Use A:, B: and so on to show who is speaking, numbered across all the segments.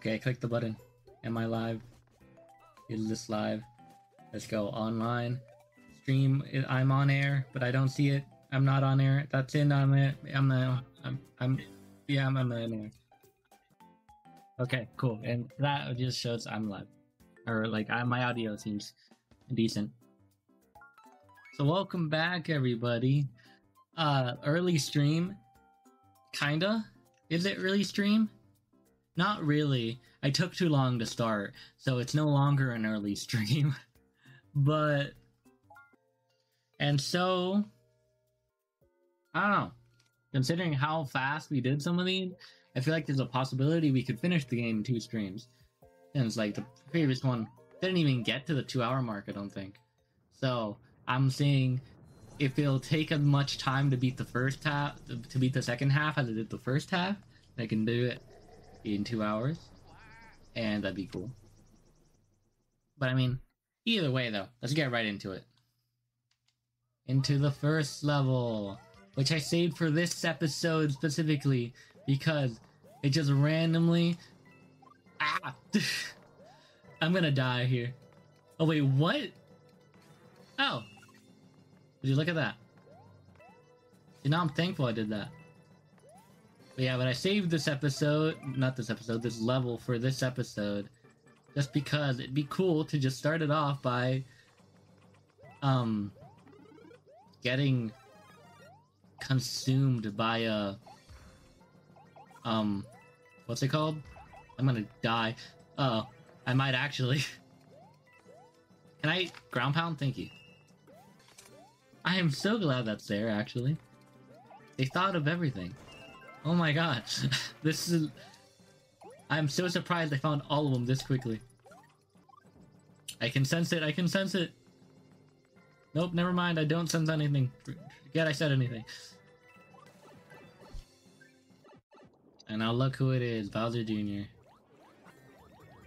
A: Okay, click the button. Am I live? Is this live? Let's go online. Stream. I'm on air, but I don't see it. I'm not on air. That's in. I'm it. I'm. Uh, I'm. I'm. Yeah, I'm on air. Okay, cool. And that just shows I'm live, or like I, my audio seems decent. So welcome back, everybody. Uh, early stream, kinda. Is it early stream? Not really. I took too long to start, so it's no longer an early stream. but and so I don't know. Considering how fast we did some of these, I feel like there's a possibility we could finish the game in two streams. Since like the previous one didn't even get to the two hour mark, I don't think. So I'm seeing if it'll take as much time to beat the first half to beat the second half as it did the first half, I can do it in two hours, and that'd be cool. But I mean, either way though, let's get right into it. Into the first level, which I saved for this episode specifically because it just randomly. Ah! I'm gonna die here. Oh wait, what? Oh. Did you look at that? You know, I'm thankful I did that. Yeah, but I saved this episode, not this episode, this level for this episode, just because it'd be cool to just start it off by, um, getting consumed by a, um, what's it called? I'm gonna die. Oh, I might actually. Can I ground pound? Thank you. I am so glad that's there, actually. They thought of everything. Oh my god. this is... I'm so surprised I found all of them this quickly. I can sense it, I can sense it! Nope, never mind, I don't sense anything. Forget I said anything. And now look who it is, Bowser Jr.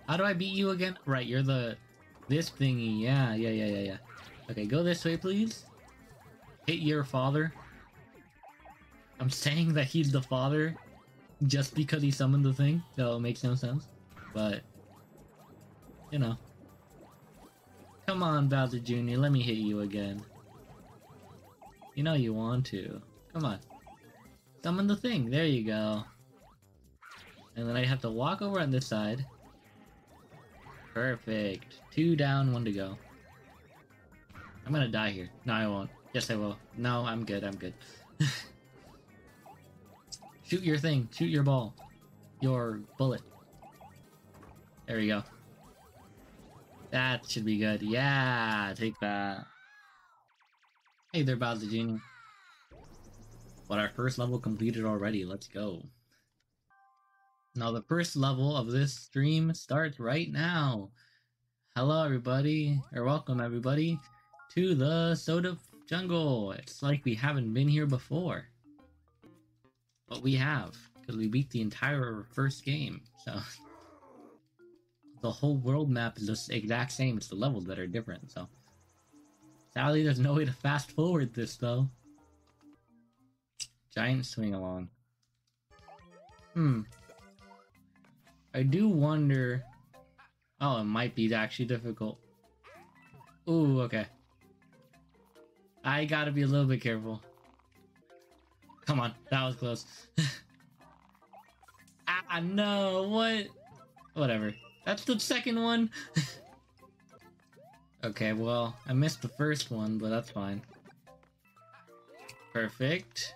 A: How do I beat you again? Right, you're the... This thingy, yeah, yeah, yeah, yeah, yeah. Okay, go this way, please. Hit your father. I'm saying that he's the father just because he summoned the thing, so it makes no sense. But, you know. Come on, Bowser Jr., let me hit you again. You know you want to. Come on. Summon the thing, there you go. And then I have to walk over on this side. Perfect. Two down, one to go. I'm gonna die here. No, I won't. Yes, I will. No, I'm good, I'm good. Shoot your thing. Shoot your ball. Your bullet. There we go. That should be good. Yeah, take that. Hey there, Bowser Jr. But our first level completed already. Let's go. Now the first level of this stream starts right now. Hello everybody, or welcome everybody to the Soda Jungle. It's like we haven't been here before. We have, because we beat the entire first game. So the whole world map is just exact same. It's the levels that are different. So sadly, there's no way to fast forward this though. Giant swing along. Hmm. I do wonder. Oh, it might be actually difficult. Ooh, okay. I gotta be a little bit careful. Come on, that was close. ah, no, what? Whatever. That's the second one. okay, well, I missed the first one, but that's fine. Perfect.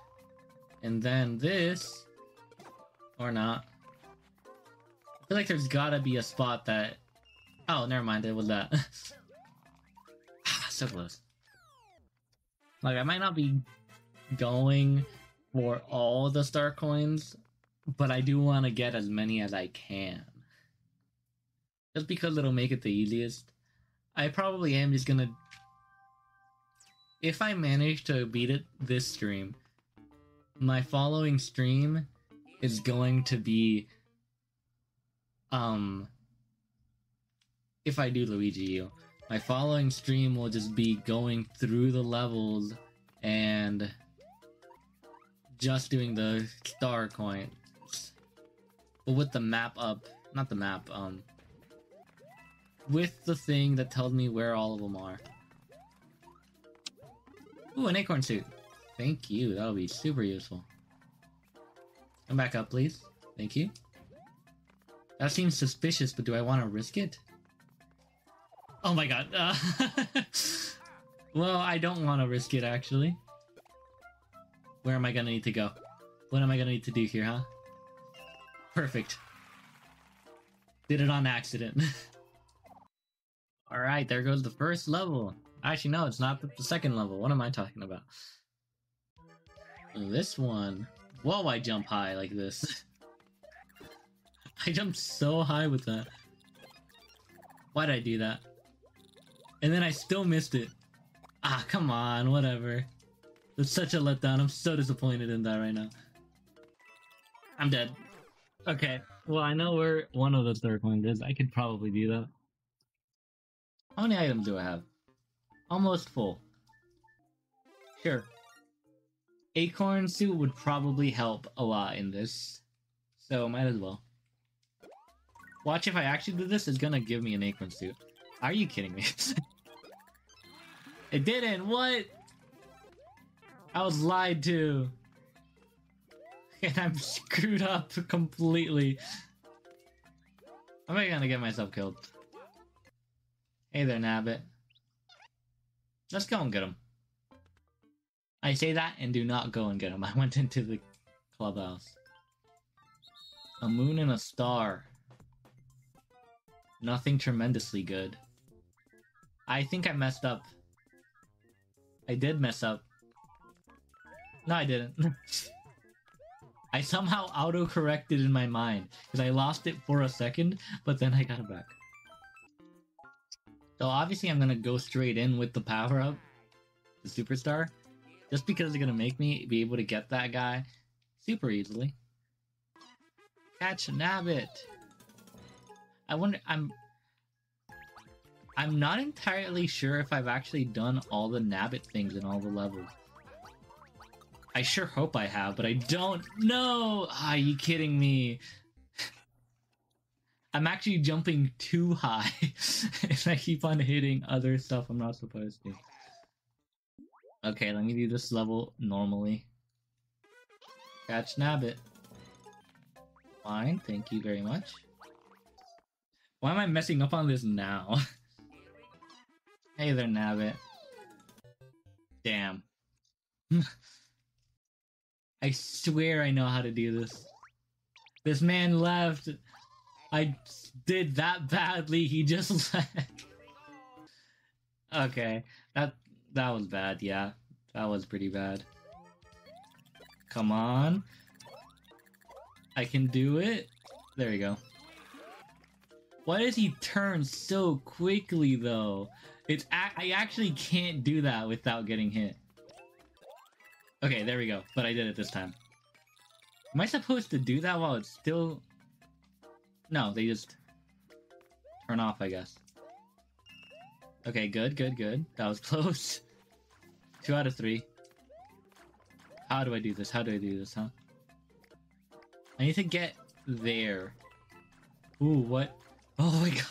A: And then this, or not. I feel like there's gotta be a spot that... Oh, never mind, it was that. ah, so close. Like, I might not be going for all the star coins, but I do want to get as many as I can. Just because it'll make it the easiest. I probably am just gonna... If I manage to beat it this stream, my following stream is going to be... Um... If I do Luigi U. My following stream will just be going through the levels and just doing the star coins. But with the map up not the map, um, with the thing that tells me where all of them are. Ooh, an acorn suit. Thank you, that'll be super useful. Come back up, please. Thank you. That seems suspicious, but do I want to risk it? Oh my god. Uh, well, I don't want to risk it, actually. Where am I gonna need to go? What am I gonna need to do here, huh? Perfect. Did it on accident. Alright, there goes the first level. Actually, no, it's not the second level. What am I talking about? This one. Whoa, I jump high like this. I jumped so high with that. Why'd I do that? And then I still missed it. Ah, come on, whatever. It's such a letdown. I'm so disappointed in that right now. I'm dead. Okay, well, I know where one of the third ones is. I could probably do that. How many items do I have? Almost full. Sure. Acorn suit would probably help a lot in this. So, might as well. Watch if I actually do this, it's gonna give me an acorn suit. Are you kidding me? it didn't! What? I was lied to. And I'm screwed up completely. Am I gonna get myself killed? Hey there, Nabbit. Let's go and get him. I say that and do not go and get him. I went into the clubhouse. A moon and a star. Nothing tremendously good. I think I messed up. I did mess up. No, I didn't. I somehow auto-corrected in my mind, because I lost it for a second, but then I got it back. So obviously I'm gonna go straight in with the power-up, the superstar, just because it's gonna make me be able to get that guy super easily. Catch Nabbit! I wonder, I'm... I'm not entirely sure if I've actually done all the Nabbit things in all the levels. I sure hope I have, but I don't know! Are you kidding me? I'm actually jumping too high, and I keep on hitting other stuff I'm not supposed to. Okay, let me do this level normally. Catch Nabbit. Fine, thank you very much. Why am I messing up on this now? hey there, Nabbit. Damn. I swear I know how to do this. This man left. I did that badly. He just left. okay, that that was bad. Yeah, that was pretty bad. Come on. I can do it. There we go. Why does he turn so quickly though? It's I actually can't do that without getting hit. Okay, there we go. But I did it this time. Am I supposed to do that while it's still... No, they just turn off, I guess. Okay, good, good, good. That was close. Two out of three. How do I do this? How do I do this, huh? I need to get there. Ooh, what? Oh my god.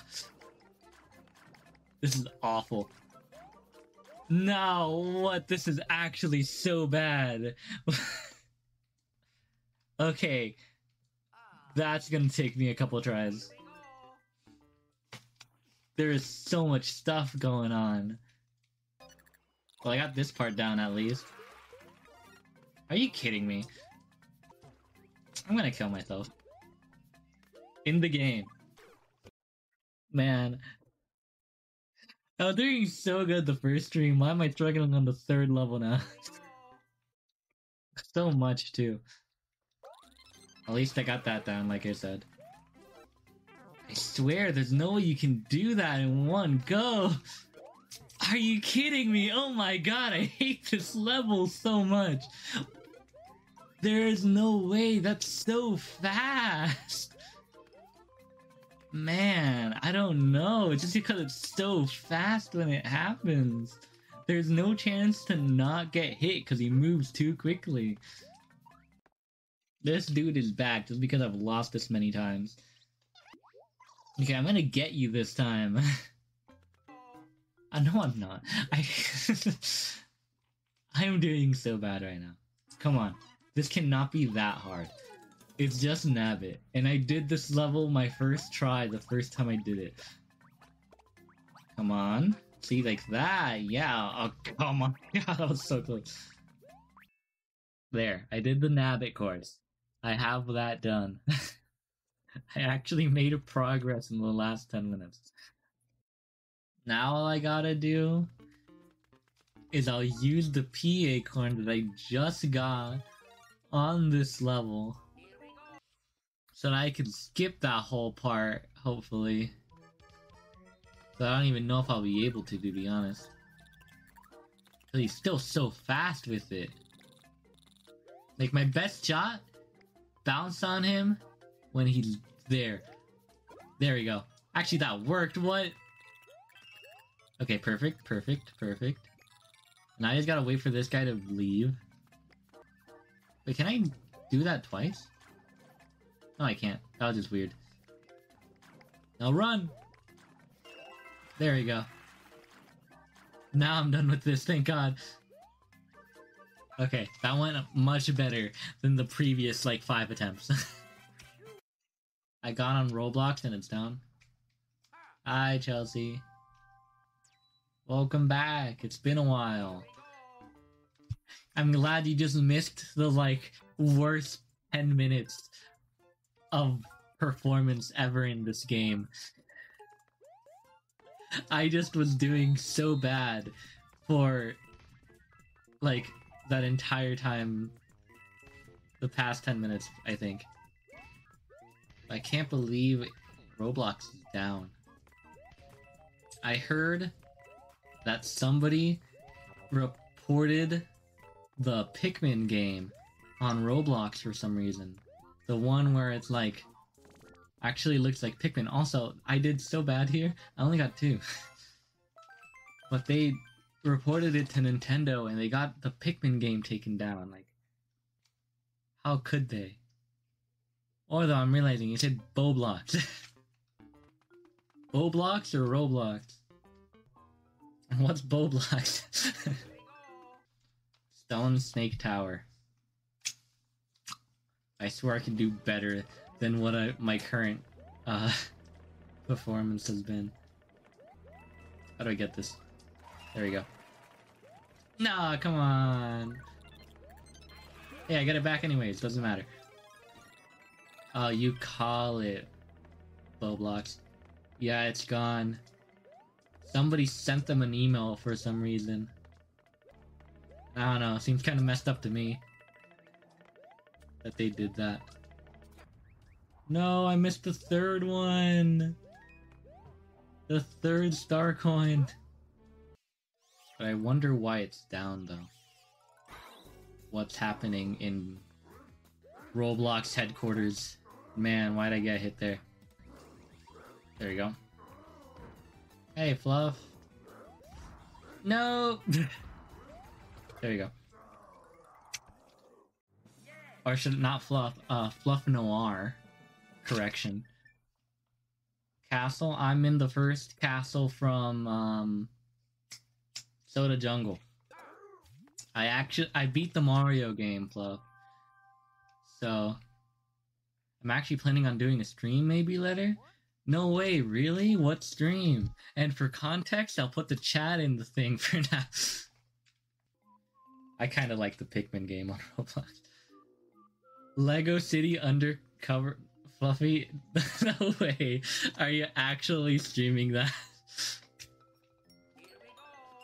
A: This is awful. No, what? This is actually so bad. okay. That's gonna take me a couple tries. There is so much stuff going on. Well, I got this part down at least. Are you kidding me? I'm gonna kill myself. In the game. Man, I was doing so good the first stream. Why am I struggling on the third level now? so much too. At least I got that down, like I said. I swear, there's no way you can do that in one go. Are you kidding me? Oh my god, I hate this level so much. There is no way, that's so fast. Man, I don't know. Just because it's so fast when it happens. There's no chance to not get hit because he moves too quickly. This dude is back just because I've lost this many times. Okay, I'm gonna get you this time. Uh, I know I'm not. I I am doing so bad right now. Come on. This cannot be that hard. It's just Nabbit. And I did this level my first try the first time I did it. Come on. See, like that. Yeah. Oh, come on. God, that was so close. There. I did the Nabbit course. I have that done. I actually made a progress in the last 10 minutes. Now all I gotta do is I'll use the P acorn that I just got on this level so I can skip that whole part, hopefully. So I don't even know if I'll be able to, to be honest. Cause he's still so fast with it. Like my best shot, bounce on him when he's there. There we go. Actually, that worked. What? Okay, perfect, perfect, perfect. Now I just gotta wait for this guy to leave. Wait, can I do that twice? No, I can't. That was just weird. Now run! There you go. Now I'm done with this, thank god. Okay, that went much better than the previous, like, five attempts. I got on Roblox and it's down. Hi, Chelsea. Welcome back. It's been a while. I'm glad you just missed the, like, worst 10 minutes of performance ever in this game. I just was doing so bad for, like, that entire time. The past 10 minutes, I think. I can't believe Roblox is down. I heard that somebody reported the Pikmin game on Roblox for some reason. The one where it's like actually looks like Pikmin. Also, I did so bad here. I only got two. but they reported it to Nintendo and they got the Pikmin game taken down. Like, how could they? Or though I'm realizing you said Boblox. Boblox or Roblox? And what's Boblox? Stone Snake Tower. I swear I can do better than what I, my current uh, performance has been. How do I get this? There we go. Nah, come on. Yeah, I got it back anyways. Doesn't matter. Oh, you call it Boblox. Yeah, it's gone. Somebody sent them an email for some reason. I don't know. Seems kind of messed up to me that they did that. No, I missed the third one. The third star coin. But I wonder why it's down though. What's happening in Roblox headquarters? Man, why'd I get hit there? There you go. Hey, Fluff. No! there you go. Or should it not Fluff? Uh, Fluff Noir. Correction. Castle. I'm in the first castle from, um, Soda Jungle. I actually, I beat the Mario game, Fluff. So, I'm actually planning on doing a stream maybe later. No way, really? What stream? And for context, I'll put the chat in the thing for now. I kind of like the Pikmin game on Roblox. Lego City Undercover Fluffy? no way. Are you actually streaming that?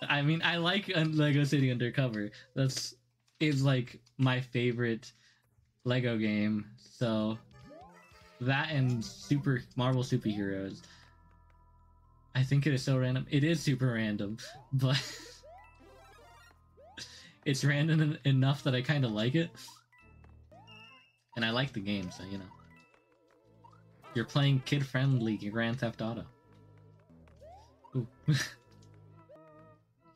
A: I mean, I like uh, Lego City Undercover. That's is like my favorite Lego game. So that and Super Marvel Superheroes. I think it is so random. It is super random, but it's random enough that I kind of like it. And I like the game, so you know. You're playing kid-friendly Grand Theft Auto. Ooh.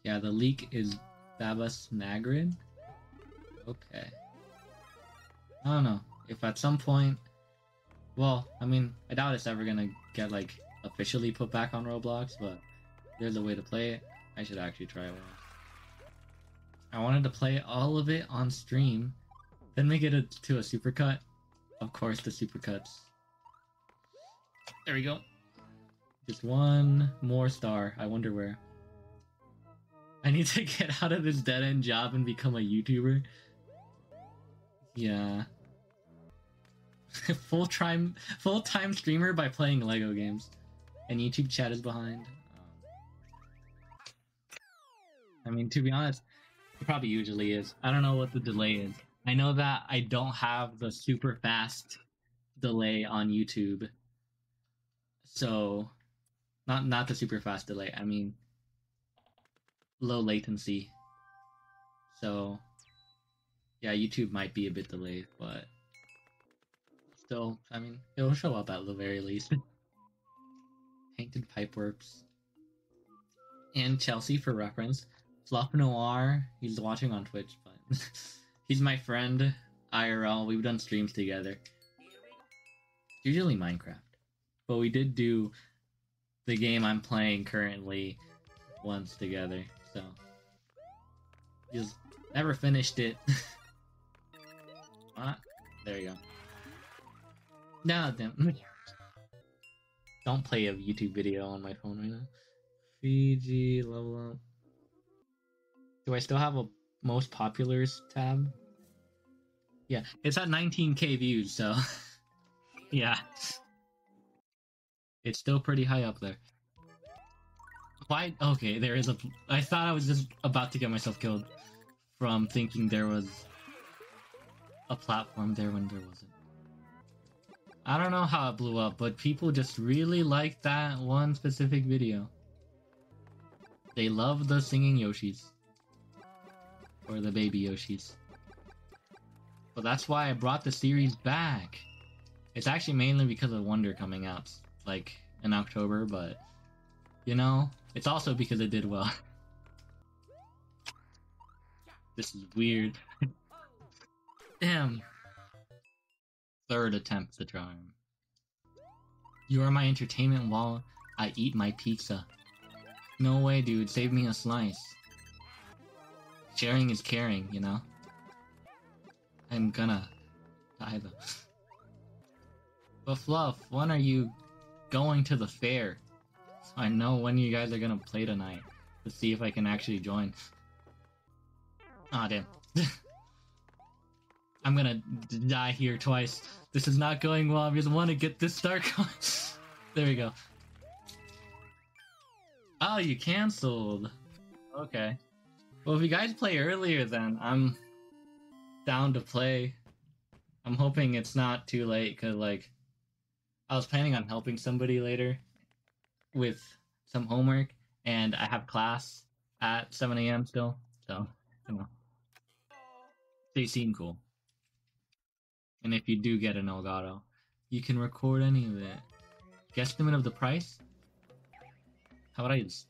A: yeah, the leak is Babas Nagrid. Okay. I don't know. If at some point well, I mean, I doubt it's ever gonna get like officially put back on Roblox, but there's a way to play it. I should actually try one. I wanted to play all of it on stream, then make it to a supercut. Of course, the supercuts. There we go. Just one more star. I wonder where. I need to get out of this dead end job and become a YouTuber. Yeah. full time full time streamer by playing Lego games, and YouTube chat is behind. I mean, to be honest, it probably usually is. I don't know what the delay is. I know that I don't have the super fast delay on YouTube. So, not not the super fast delay. I mean, low latency. So, yeah, YouTube might be a bit delayed, but still, I mean, it'll show up at the very least. Painted Pipeworks. And Chelsea, for reference. Flop Noir, he's watching on Twitch, but he's my friend, IRL. We've done streams together. Usually Minecraft. But we did do the game I'm playing currently once together, so. Just never finished it. what? Ah, there you go. No. Don't play a YouTube video on my phone right now. VG, level up. Do I still have a most populars tab? Yeah, it's at 19k views, so yeah. It's still pretty high up there. Why? Okay, there is a. I thought I was just about to get myself killed from thinking there was a platform there when there wasn't. I don't know how it blew up, but people just really liked that one specific video. They love the singing Yoshis. Or the baby Yoshis. But that's why I brought the series back. It's actually mainly because of Wonder coming out, like, in October, but, you know, it's also because it did well. this is weird. Damn. Third attempt to charm. You are my entertainment while I eat my pizza. No way, dude. Save me a slice. Sharing is caring, you know? I'm gonna die though. But Fluff, when are you going to the fair? So I know when you guys are gonna play tonight. To see if I can actually join. Aw, oh, damn. I'm gonna die here twice. This is not going well. I just want to get this going. there we go. Oh, you canceled. Okay. Well, if you guys play earlier, then I'm down to play. I'm hoping it's not too late, because, like, I was planning on helping somebody later with some homework, and I have class at 7 a.m. still, so, you know. They seem cool. And if you do get an Elgato, you can record any of it. Guesstimate of the price? How about I just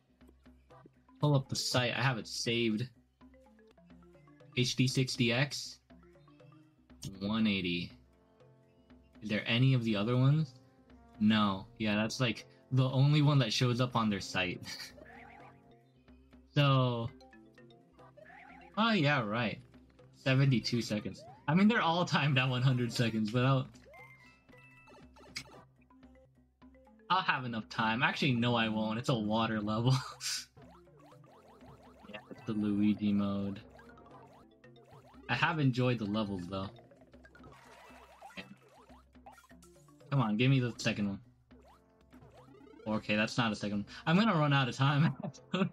A: pull up the site? I have it saved. HD60X 180. Is there any of the other ones? No. Yeah, that's like the only one that shows up on their site. so. Oh, yeah, right. 72 seconds. I mean, they're all timed at 100 seconds, but I'll... I'll have enough time. Actually, no, I won't. It's a water level. the Luigi mode. I have enjoyed the levels, though. Come on, give me the second one. Okay, that's not a second one. I'm gonna run out of time.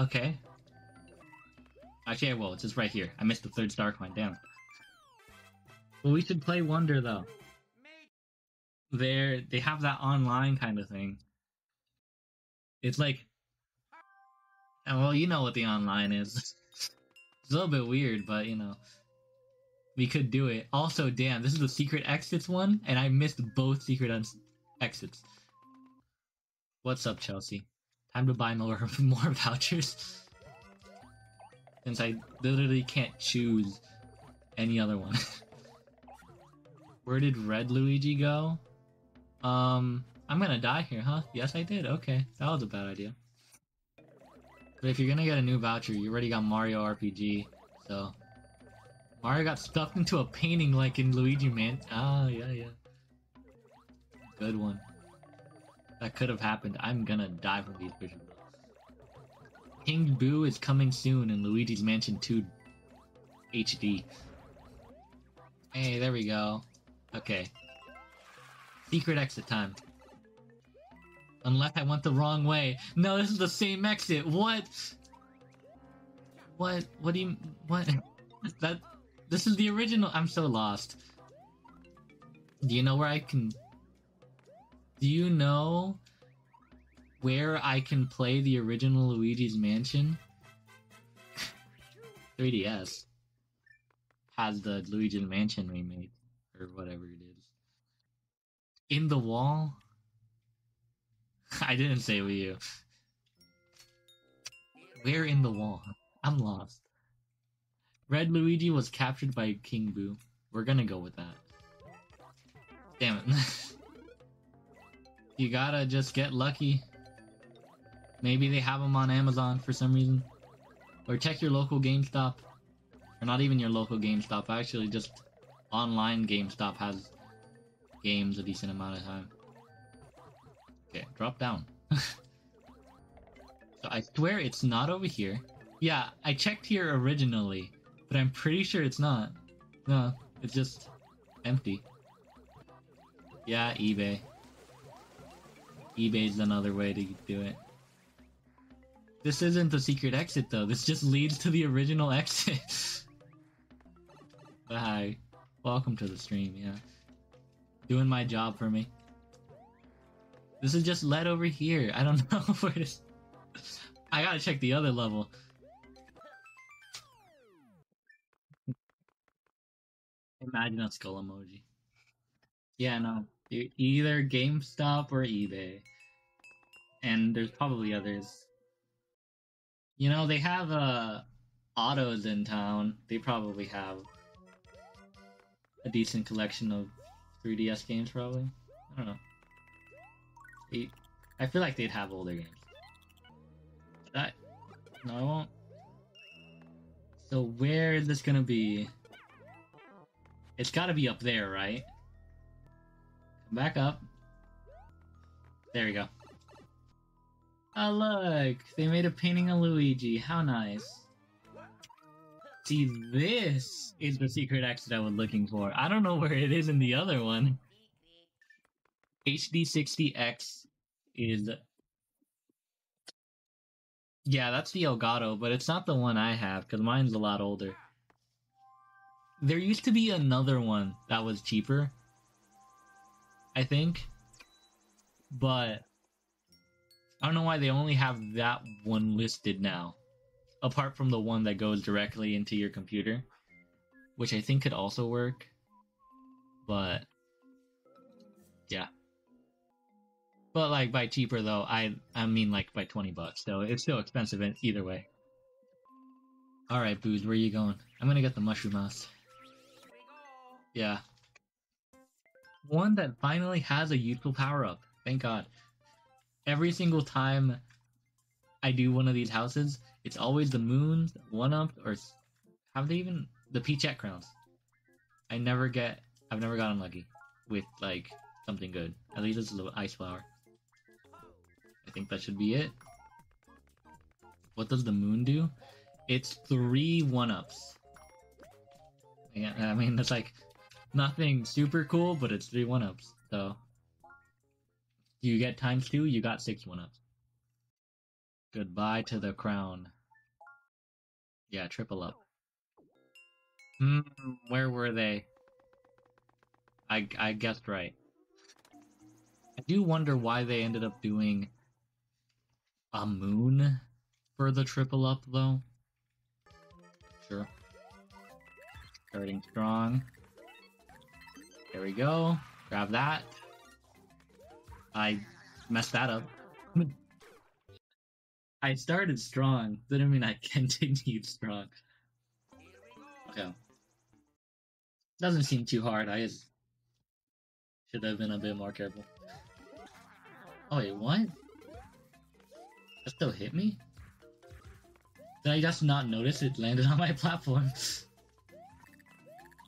A: okay, Actually, I will. It's just right here. I missed the third star coin. Damn. Well, we should play Wonder though. They're they have that online kind of thing. It's like, well, you know what the online is. it's a little bit weird, but you know, we could do it. Also, damn, this is the secret exits one, and I missed both secret exits. What's up, Chelsea? Time to buy more more vouchers since I literally can't choose any other one. Where did Red Luigi go? Um, I'm gonna die here, huh? Yes, I did. Okay, that was a bad idea. But if you're gonna get a new voucher, you already got Mario RPG, so... Mario got stuffed into a painting like in Luigi Man. Ah, yeah, yeah. Good one. That could have happened. I'm gonna die from these vision King Boo is coming soon in Luigi's Mansion 2 HD. Hey, there we go. Okay. Secret exit time. Unless I went the wrong way. No, this is the same exit. What? What? What do you... What? that... This is the original... I'm so lost. Do you know where I can... Do you know where I can play the original Luigi's Mansion? 3DS has the Luigi's Mansion remake or whatever it is. In the wall? I didn't say with you. Where in the wall? I'm lost. Red Luigi was captured by King Boo. We're gonna go with that. Damn it. you gotta just get lucky. Maybe they have them on Amazon for some reason. Or check your local GameStop. Or not even your local GameStop, actually just online GameStop has games a decent amount of time. Okay, drop down. so I swear it's not over here. Yeah, I checked here originally, but I'm pretty sure it's not. No, it's just empty. Yeah, eBay. eBay's another way to do it. This isn't the secret exit though, this just leads to the original exit. Hi. Welcome to the stream, yeah. Doing my job for me. This is just led over here. I don't know where it is. I gotta check the other level. Imagine a skull emoji. Yeah, no. Either GameStop or eBay. And there's probably others. You know, they have uh autos in town. They probably have a decent collection of 3DS games, probably. I don't know. I feel like they'd have older games. That no, I won't. So where is this gonna be? It's gotta be up there, right? Come back up. There we go. Oh look! They made a painting of Luigi. How nice. See, this is the secret exit I was looking for. I don't know where it is in the other one. HD60X is... Yeah, that's the Elgato, but it's not the one I have, because mine's a lot older. There used to be another one that was cheaper. I think. But... I don't know why they only have that one listed now apart from the one that goes directly into your computer, which I think could also work. But But like by cheaper though, I I mean like by 20 bucks. So it's still expensive either way. All right, booze, where are you going? I'm to get the mushroom house. Yeah. One that finally has a useful power up. Thank God. Every single time I do one of these houses, it's always the moons, one up, or have they even the Peachette crowns? I never get. I've never gotten lucky with like something good. At least it's a ice flower. I think that should be it. What does the moon do? It's three one ups. Yeah, I mean that's like nothing super cool, but it's three one ups. So you get times two, you got six one ups. Goodbye to the crown. Yeah, triple up. Hmm, where were they? I I guessed right. I do wonder why they ended up doing a moon for the triple up though. Sure. Starting strong. There we go. Grab that. I messed that up. I started strong, didn't mean I continued strong. Okay. Doesn't seem too hard, I just should have been a bit more careful. Oh wait, what? That still hit me? Did I just not notice it landed on my platform?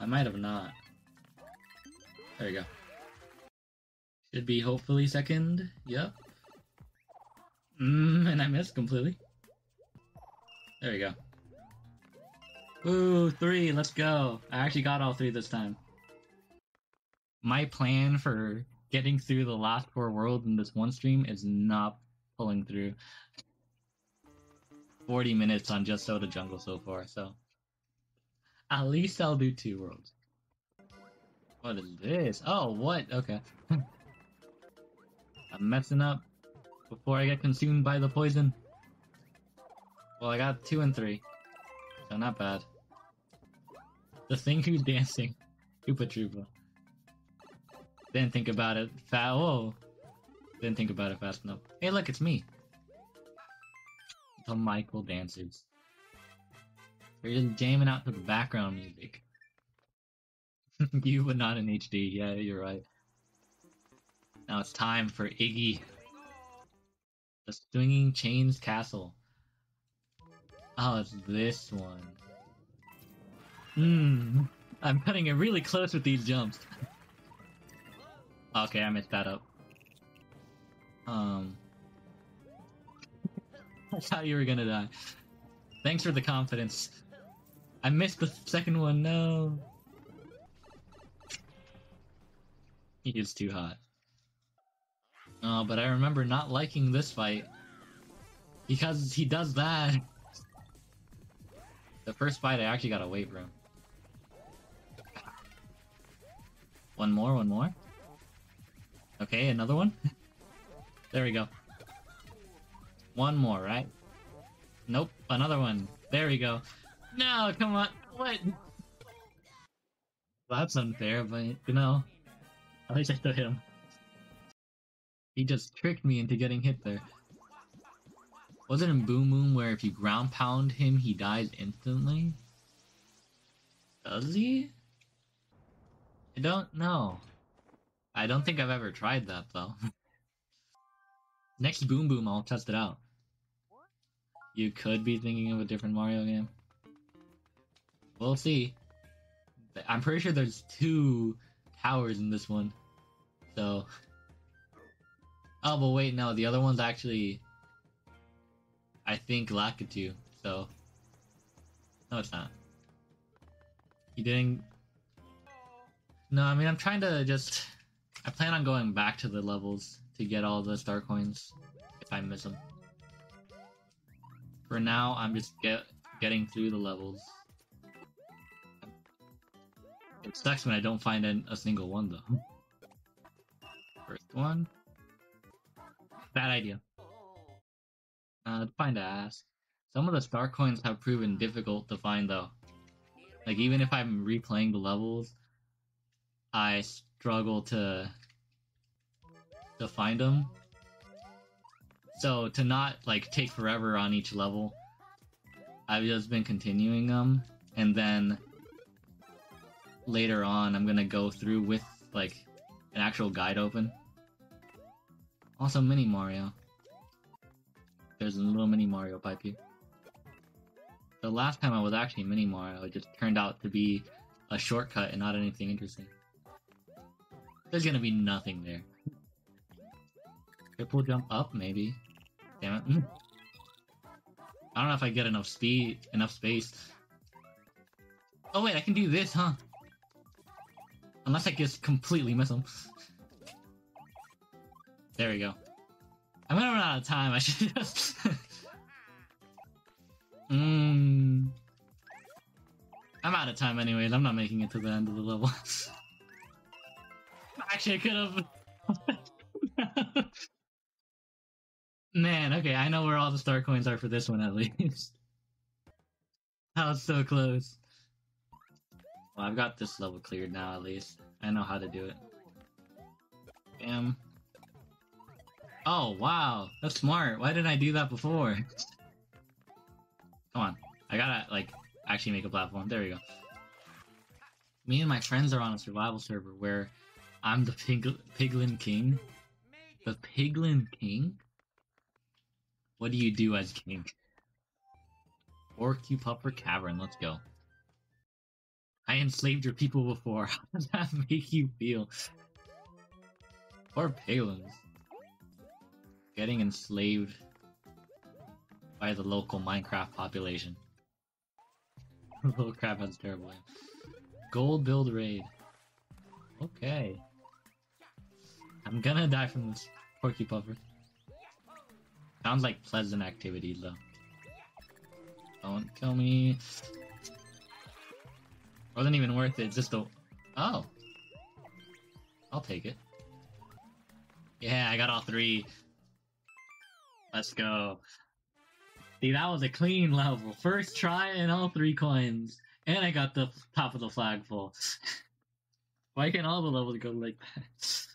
A: I might have not. There we go. Should be hopefully second. Yep. Mmm, and I missed completely. There we go. Ooh, three, let's go. I actually got all three this time. My plan for getting through the last four worlds in this one stream is not pulling through. 40 minutes on just Soda Jungle so far, so. At least I'll do two worlds. What is this? Oh, what? Okay. I'm messing up before I get consumed by the poison. Well, I got two and three, so not bad. The thing who's dancing, Koopa Troopa. Didn't think about it fast. Oh, Didn't think about it fast enough. Hey, look, it's me. The Michael dancers. They're just jamming out to the background music. you, but not in HD. Yeah, you're right. Now it's time for Iggy. The Swinging Chains Castle. Oh, it's this one. Hmm. I'm cutting it really close with these jumps. okay, I messed that up. Um. I thought you were gonna die. Thanks for the confidence. I missed the second one, no. He is too hot. Oh, but I remember not liking this fight. Because he does that. The first fight I actually got a weight room. One more, one more. Okay, another one. there we go. One more, right? Nope, another one. There we go. No, come on. What? That's unfair, but you know, at least I still hit him. He just tricked me into getting hit there. Was it in Boom Boom where if you ground pound him, he dies instantly? Does he? I don't know. I don't think I've ever tried that though. Next Boom Boom, I'll test it out. You could be thinking of a different Mario game. We'll see. I'm pretty sure there's two towers in this one. So. Oh, but wait, no, the other one's actually. I think Lakitu, so. No, it's not. You didn't. No, I mean, I'm trying to just. I plan on going back to the levels to get all the star coins if I miss them. For now, I'm just get getting through the levels. It sucks when I don't find a, a single one though. First one. Bad idea. Uh, find ask. Some of the star coins have proven difficult to find though. Like even if I'm replaying the levels, I struggle to to find them. So to not like take forever on each level, I've just been continuing them, and then later on I'm gonna go through with like an actual guide open. Also, Mini Mario. There's a little Mini Mario pipe here. The last time I was actually Mini Mario, it just turned out to be a shortcut and not anything interesting. There's gonna be nothing there. Triple jump up, maybe. Damn it. Mm. I don't know if I get enough speed, enough space. Oh wait, I can do this, huh? Unless I just completely miss him. There we go. I'm gonna run out of time, I should just... Mmm... I'm out of time anyways, I'm not making it to the end of the level. Actually, I could have... Man, okay, I know where all the star coins are for this one at least. That was so close. Well, I've got this level cleared now at least. I know how to do it. Bam. Oh, wow. That's smart. Why didn't I do that before? Come on. I gotta, like, actually make a platform. There we go. Me and my friends are on a survival server where I'm the pig Piglin King. The Piglin King? What do you do as king? Porcupuffer Cavern, let's go. I enslaved your people before. How does that make you feel? Poor Palins. Getting enslaved by the local Minecraft population. Little crap has terrible. Gold build raid. Okay. I'm gonna die from this Porcupuffer. Sounds like pleasant activity though. Don't kill me. Wasn't even worth it, just a... Oh. I'll take it. Yeah, I got all three. Let's go. See, that was a clean level. First try and all three coins. And I got the top of the flagpole. Why can't all the levels go like that?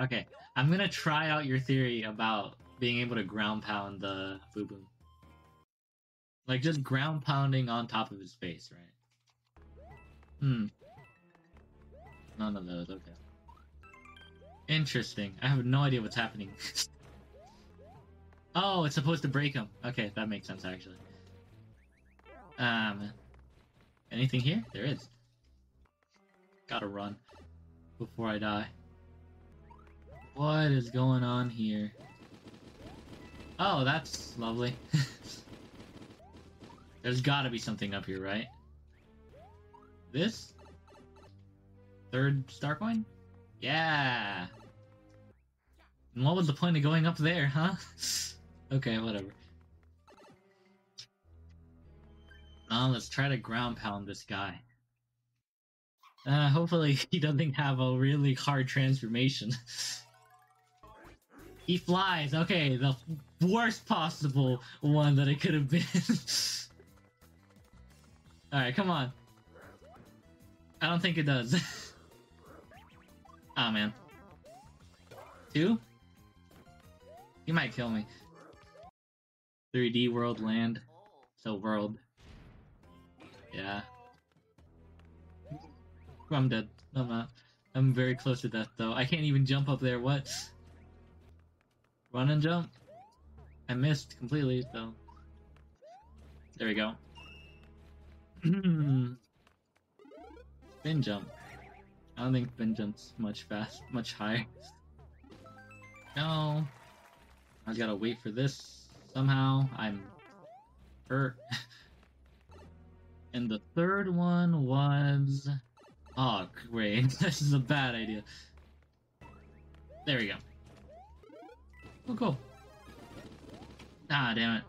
A: okay, I'm gonna try out your theory about being able to ground pound the Boo Boom. Like just ground pounding on top of his face, right? Hmm. None of those, okay. Interesting. I have no idea what's happening. oh, it's supposed to break him. Okay, that makes sense actually. Um, anything here? There is. Gotta run before I die. What is going on here? Oh, that's lovely. There's gotta be something up here, right? This? Third star coin? Yeah! And what was the point of going up there, huh? okay, whatever. Now let's try to ground pound this guy. Uh, hopefully he doesn't have a really hard transformation. He flies, okay, the worst possible one that it could have been. Alright, come on. I don't think it does. oh man. Two? He might kill me. 3D world land. So world. Yeah. I'm dead. I'm not. I'm very close to death though. I can't even jump up there. What? Run and jump? I missed completely, so. There we go. spin jump. I don't think spin jump's much fast, much higher. No. I gotta wait for this somehow. I'm hurt. and the third one was... Oh, great. this is a bad idea. There we go. Oh, cool. Ah, damn it.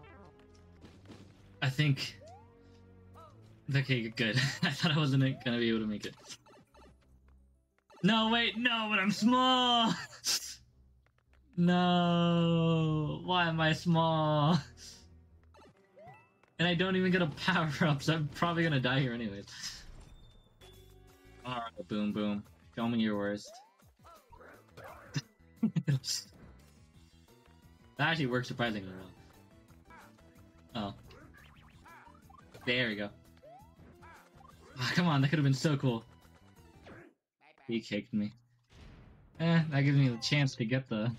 A: I think... Okay, good. I thought I wasn't gonna be able to make it. No, wait, no, but I'm small! no! Why am I small? And I don't even get a power up, so I'm probably gonna die here anyways. Alright, boom boom. Show me your worst. that actually works surprisingly well. Oh. There we go. Oh, come on, that could have been so cool. He kicked me. Eh, that gives me the chance to get the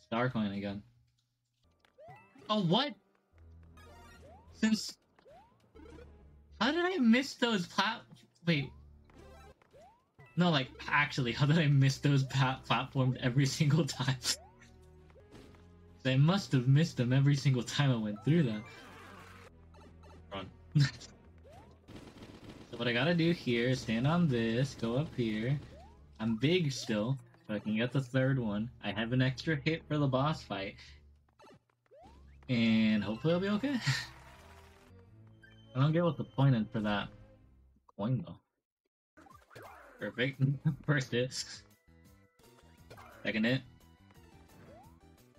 A: star coin again. Oh, what? Since... How did I miss those plat... Wait. No, like, actually, how did I miss those plat platforms every single time? I must have missed them every single time I went through them. Run. So what I gotta do here is stand on this, go up here. I'm big still, so I can get the third one. I have an extra hit for the boss fight. And hopefully I'll be okay. I don't get what the point is for that coin though. Perfect. First hit. Second hit.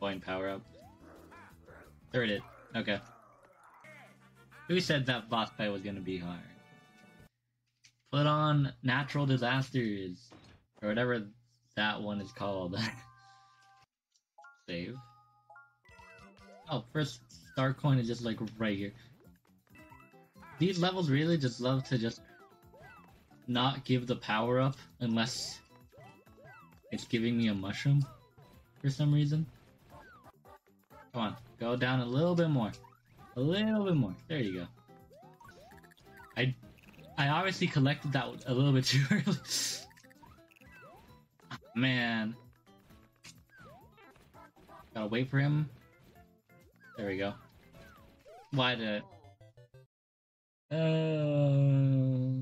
A: Coin power up. Third hit. Okay. Who said that boss fight was gonna be hard? Put on natural disasters. Or whatever that one is called. Save. Oh, first star coin is just like right here. These levels really just love to just not give the power up unless it's giving me a mushroom for some reason. Come on, go down a little bit more. A little bit more. There you go. I I obviously collected that a little bit too early. Man. Gotta wait for him. There we go. Why did it? Uh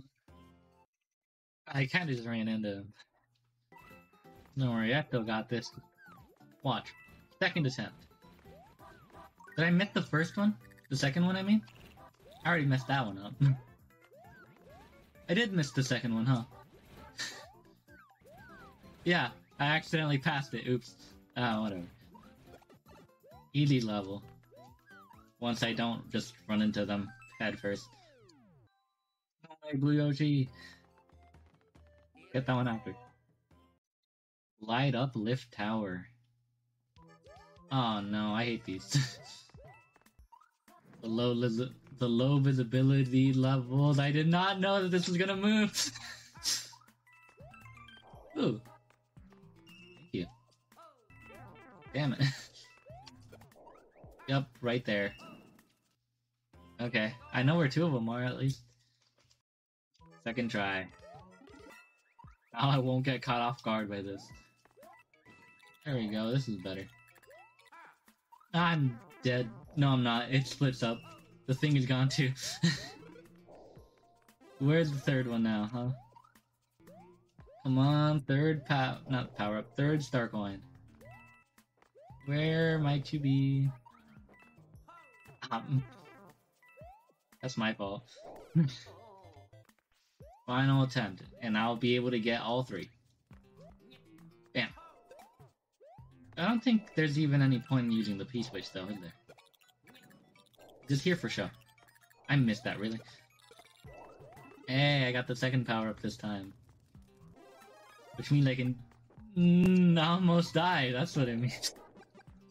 A: I kinda just ran into him. Don't worry, I still got this. Watch. Second attempt. Did I miss the first one? The second one, I mean? I already messed that one up. I did miss the second one, huh? yeah, I accidentally passed it. Oops. Ah, whatever. Easy level. Once I don't just run into them head first. My Blue Yoshi! Get that one after. Light up lift tower. Oh no, I hate these. the low the low visibility levels. I did not know that this was gonna move. Ooh. Thank you. Damn it. yep, right there. Okay, I know where two of them are at least. Second try. Now I won't get caught off guard by this. There we go, this is better. I'm dead. No, I'm not. It splits up. The thing is gone too. Where's the third one now, huh? Come on, third power, not power up, third star coin. Where might you be? Um, that's my fault. Final attempt, and I'll be able to get all three. I don't think there's even any point in using the P-switch though, is there? Just here for show. I missed that, really. Hey, I got the second power up this time. Which means I can mm, almost die, that's what it means.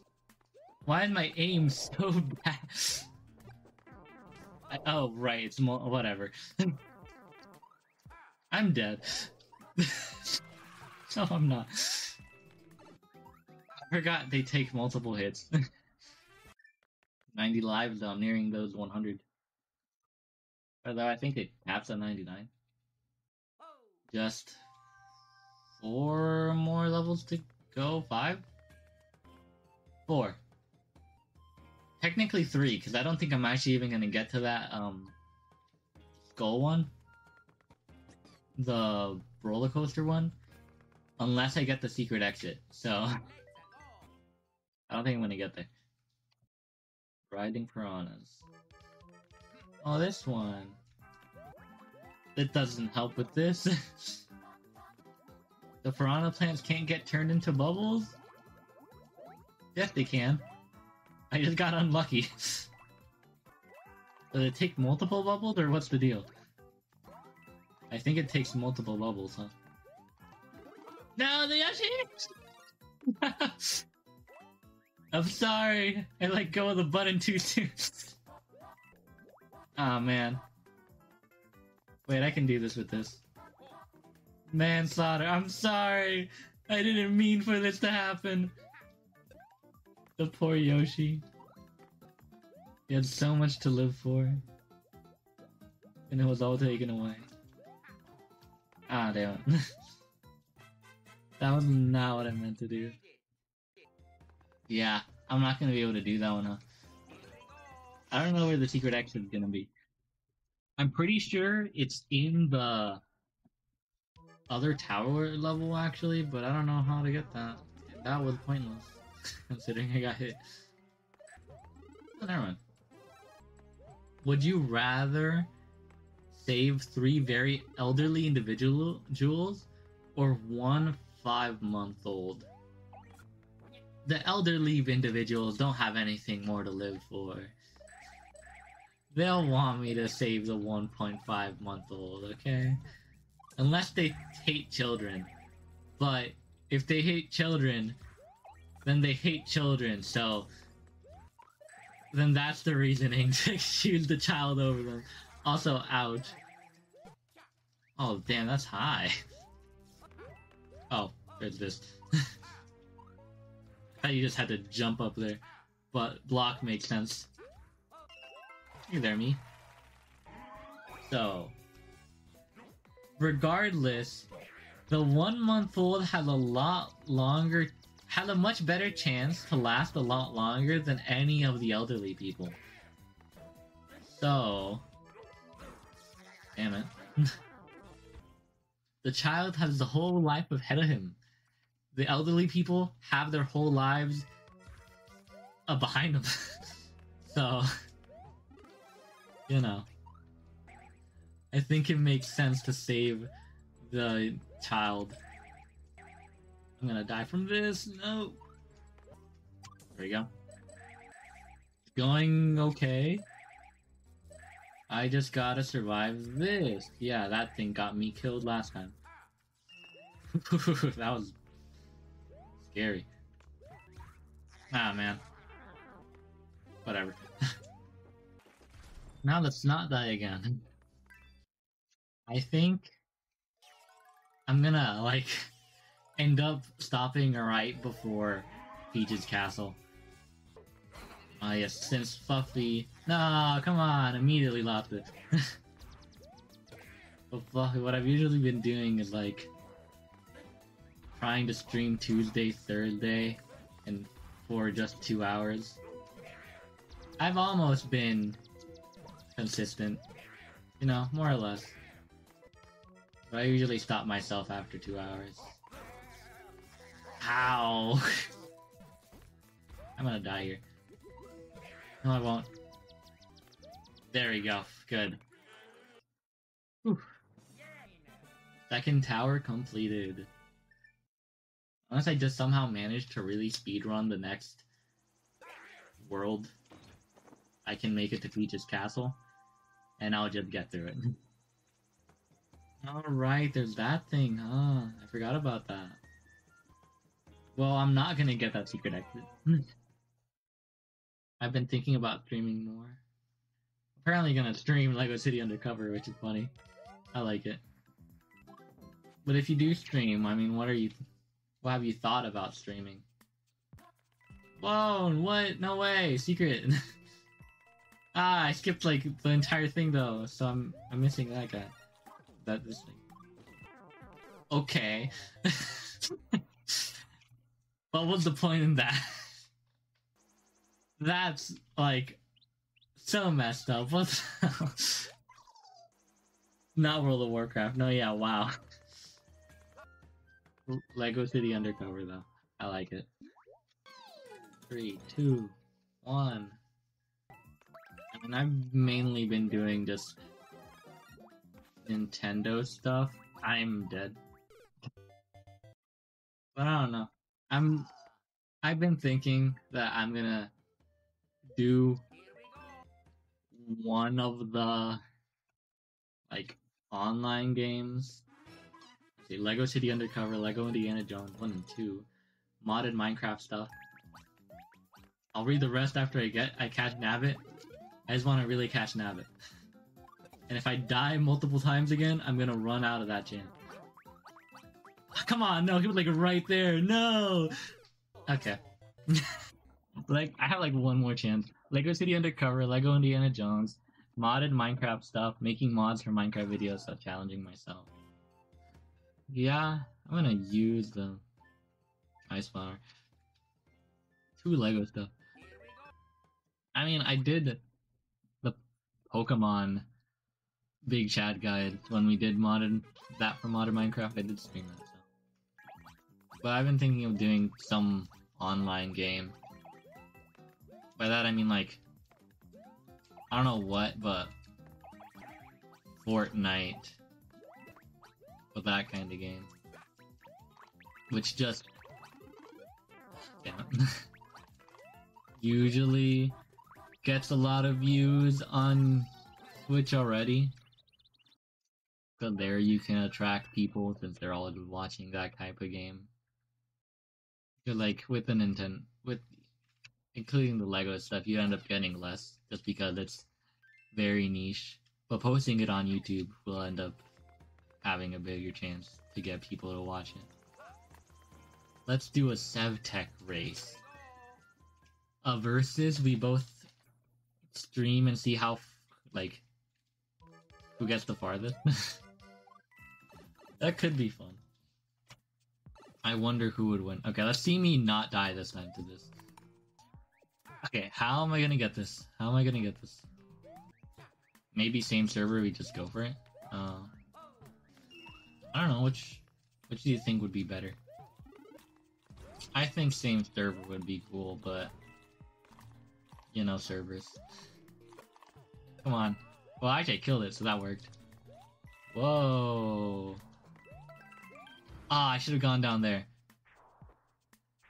A: Why is my aim so bad? I, oh, right, it's whatever. I'm dead. no, I'm not. Forgot they take multiple hits. 90 lives I'm nearing those 100. Although I think it caps at 99. Just four more levels to go. Five? Four. Technically three, because I don't think I'm actually even going to get to that um, skull one. The roller coaster one. Unless I get the secret exit. So, I don't think I'm to get there. Rising Piranhas. Oh, this one. It doesn't help with this. the piranha plants can't get turned into bubbles? Yes, they can. I just got unlucky. Does it take multiple bubbles, or what's the deal? I think it takes multiple bubbles, huh? No, the Yoshi! I'm sorry. I let go of the button too soon. oh man. Wait, I can do this with this. Manslaughter. I'm sorry. I didn't mean for this to happen. The poor Yoshi. He had so much to live for. And it was all taken away. Ah, damn that was not what I meant to do. Yeah, I'm not gonna be able to do that one, huh? I don't know where the secret exit is gonna be. I'm pretty sure it's in the other tower level, actually, but I don't know how to get that. That was pointless, considering I got hit. Oh, never mind. Would you rather save three very elderly individual jewels or one five month old? The elderly individuals don't have anything more to live for. They'll want me to save the 1.5 month old, okay? Unless they hate children. But if they hate children, then they hate children, so then that's the reasoning to choose the child over them. Also, ouch. Oh, damn, that's high. Oh, There's this. I you just had to jump up there. But block makes sense. You there, me. So, regardless, the one month old had a lot longer, had a much better chance to last a lot longer than any of the elderly people. So, damn it. the child has the whole life ahead of him. The elderly people have their whole lives uh, behind them. so, you know. I think it makes sense to save the child. I'm gonna die from this. No. There we go. Going okay. I just gotta survive this. Yeah, that thing got me killed last time. that was scary. Ah, man. Whatever. now let's not die again. I think I'm gonna like end up stopping right before Peach's castle. Ah uh, yes, since Fluffy No, come on, immediately lost it. but Fluffy, what I've usually been doing is like trying to stream Tuesday, Thursday, and for just two hours. I've almost been consistent, you know, more or less. But I usually stop myself after two hours. How? I'm gonna die here. No, I won't. There we go. Good. Whew. Second tower completed. Unless I just somehow manage to really speedrun the next world, I can make it to Peach's castle, and I'll just get through it. Alright, there's that thing, huh? I forgot about that. Well, I'm not gonna get that secret exit. I've been thinking about streaming more. Apparently gonna stream LEGO City Undercover, which is funny. I like it. But if you do stream, I mean, what are you... What have you thought about streaming? Whoa, what? No way, secret! ah, I skipped, like, the entire thing, though, so I'm, I'm missing that guy that this thing. Okay. what was the point in that? That's like so messed up. What Not World of Warcraft. No, yeah, wow. Lego City Undercover though. I like it. Three, two, one. Mean, I've mainly been doing just Nintendo stuff, I'm dead. But I don't know. I'm I've been thinking that I'm gonna do one of the like online games. Lego City Undercover, Lego Indiana Jones 1 and 2, modded Minecraft stuff. I'll read the rest after I get I catch Nabbit. I just want to really catch Nabbit. And if I die multiple times again, I'm gonna run out of that gym. Ah, come on, no, he was like right there. No. Okay. like I have like one more chance. Lego City Undercover, Lego Indiana Jones, modded Minecraft stuff, making mods for Minecraft videos, so challenging myself. Yeah, I'm gonna use the ice flower. Two Lego stuff. I mean, I did the Pokemon Big Chad guide when we did modded that for modern Minecraft. I did stream that, so. But I've been thinking of doing some online game. By that I mean like I don't know what, but Fortnite, that kind of game, which just usually gets a lot of views on Twitch already. So there you can attract people since they're all watching that type of game. So like with the Nintendo, with including the Lego stuff, you end up getting less just because it's very niche. But posting it on YouTube will end up having a bigger chance to get people to watch it. Let's do a Sevtech race. A versus, we both stream and see how, like, who gets the farthest. that could be fun. I wonder who would win. Okay, let's see me not die this time to this. Okay, how am I gonna get this? How am I gonna get this? Maybe same server, we just go for it? Uh, I don't know, which which do you think would be better? I think same server would be cool, but you know servers. Come on. Well, actually, I killed it, so that worked. Whoa. Ah, I should have gone down there.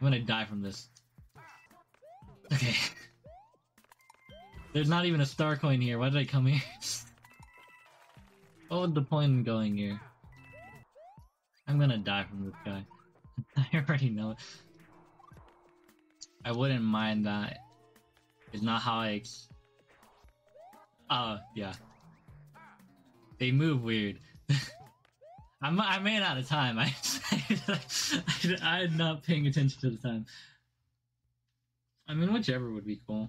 A: I'm gonna die from this. Okay. There's not even a star coin here. Why did I come here? what was the point in going here? I'm gonna die from this guy. I already know it. I wouldn't mind that. It's not how I ex- Uh, yeah. They move weird. I'm, I ran out of time. I, I, I, I'm not paying attention to the time. I mean, whichever would be cool.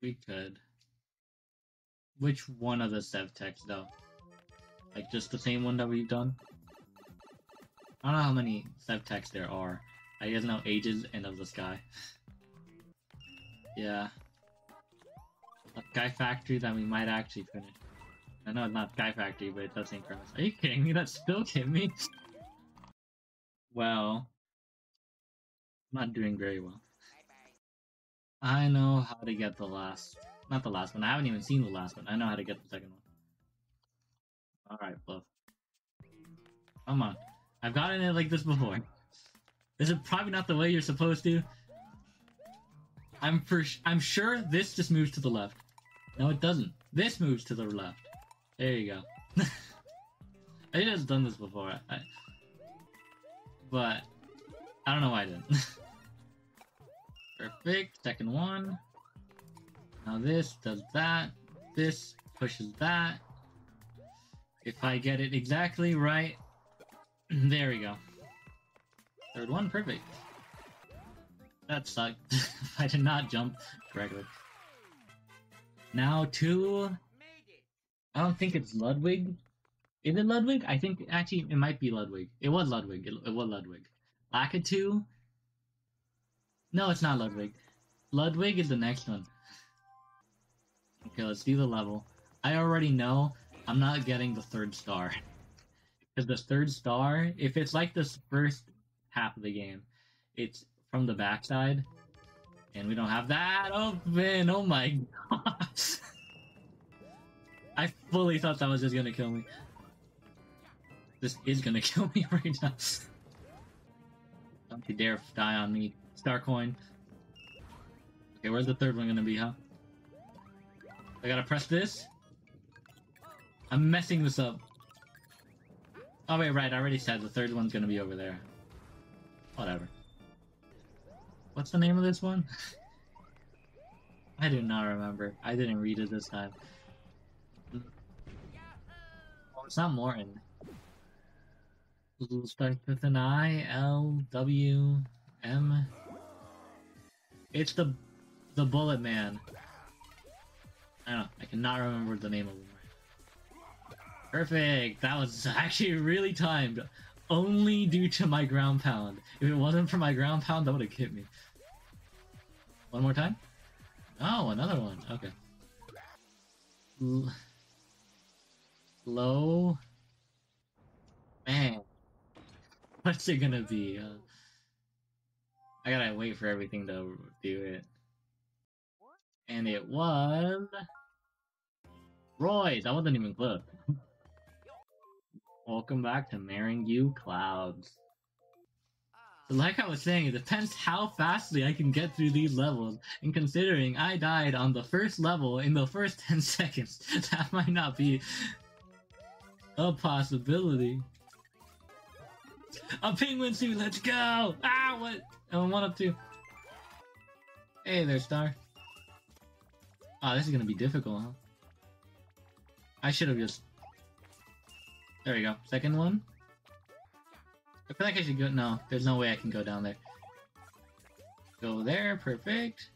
A: We could. Which one of the Sevtechs, though? Like, just the same one that we've done? I don't know how many Sevtechs there are. I just know Ages and of the Sky. yeah. A Sky Factory that we might actually finish. I know it's not Sky Factory, but it does seem premise. Are you kidding me? That still hit me? well, not doing very well. I know how to get the last, not the last one. I haven't even seen the last one. I know how to get the second one. All right, Bluff. Come on, I've gotten it like this before. This is probably not the way you're supposed to. I'm for. I'm sure this just moves to the left. No, it doesn't. This moves to the left. There you go. I just done this before, I, but I don't know why I didn't. Perfect. Second one. Now this does that. This pushes that. If I get it exactly right, there we go. Third one, perfect. That sucked. I did not jump correctly. Now two. I don't think it's Ludwig. Is it Ludwig? I think, actually, it might be Ludwig. It was Ludwig. It, it was Ludwig. Lakitu? No, it's not Ludwig. Ludwig is the next one. Okay, let's do the level. I already know I'm not getting the third star. Because the third star, if it's like this first half of the game, it's from the backside. And we don't have that open. Oh my gosh. I fully thought that was just gonna kill me. This is gonna kill me right now. Don't you dare die on me. Star coin. Okay, where's the third one gonna be, huh? I gotta press this? I'm messing this up. Oh wait, right, I already said the third one's gonna be over there. Whatever. What's the name of this one? I do not remember. I didn't read it this time. Oh, it's not Morton. It starts with an I, L, W, M. It's the the Bullet Man. I don't know. I cannot remember the name of. Perfect. That was actually really timed. Only due to my ground pound. If it wasn't for my ground pound, that would have hit me. One more time? Oh, another one. Okay. L low. Man. What's it gonna be? Uh, I gotta wait for everything to do it. And it was... Roy! That wasn't even close. Welcome back to Meringue Clouds. So like I was saying, it depends how fastly I can get through these levels, and considering I died on the first level in the first 10 seconds, that might not be a possibility. A penguin suit, let's go! Ah, what? I'm one up two. Hey there, Star. Oh, this is gonna be difficult, huh? I should have just... There we go. Second one. I feel like I should go. No, there's no way I can go down there. Go there, perfect.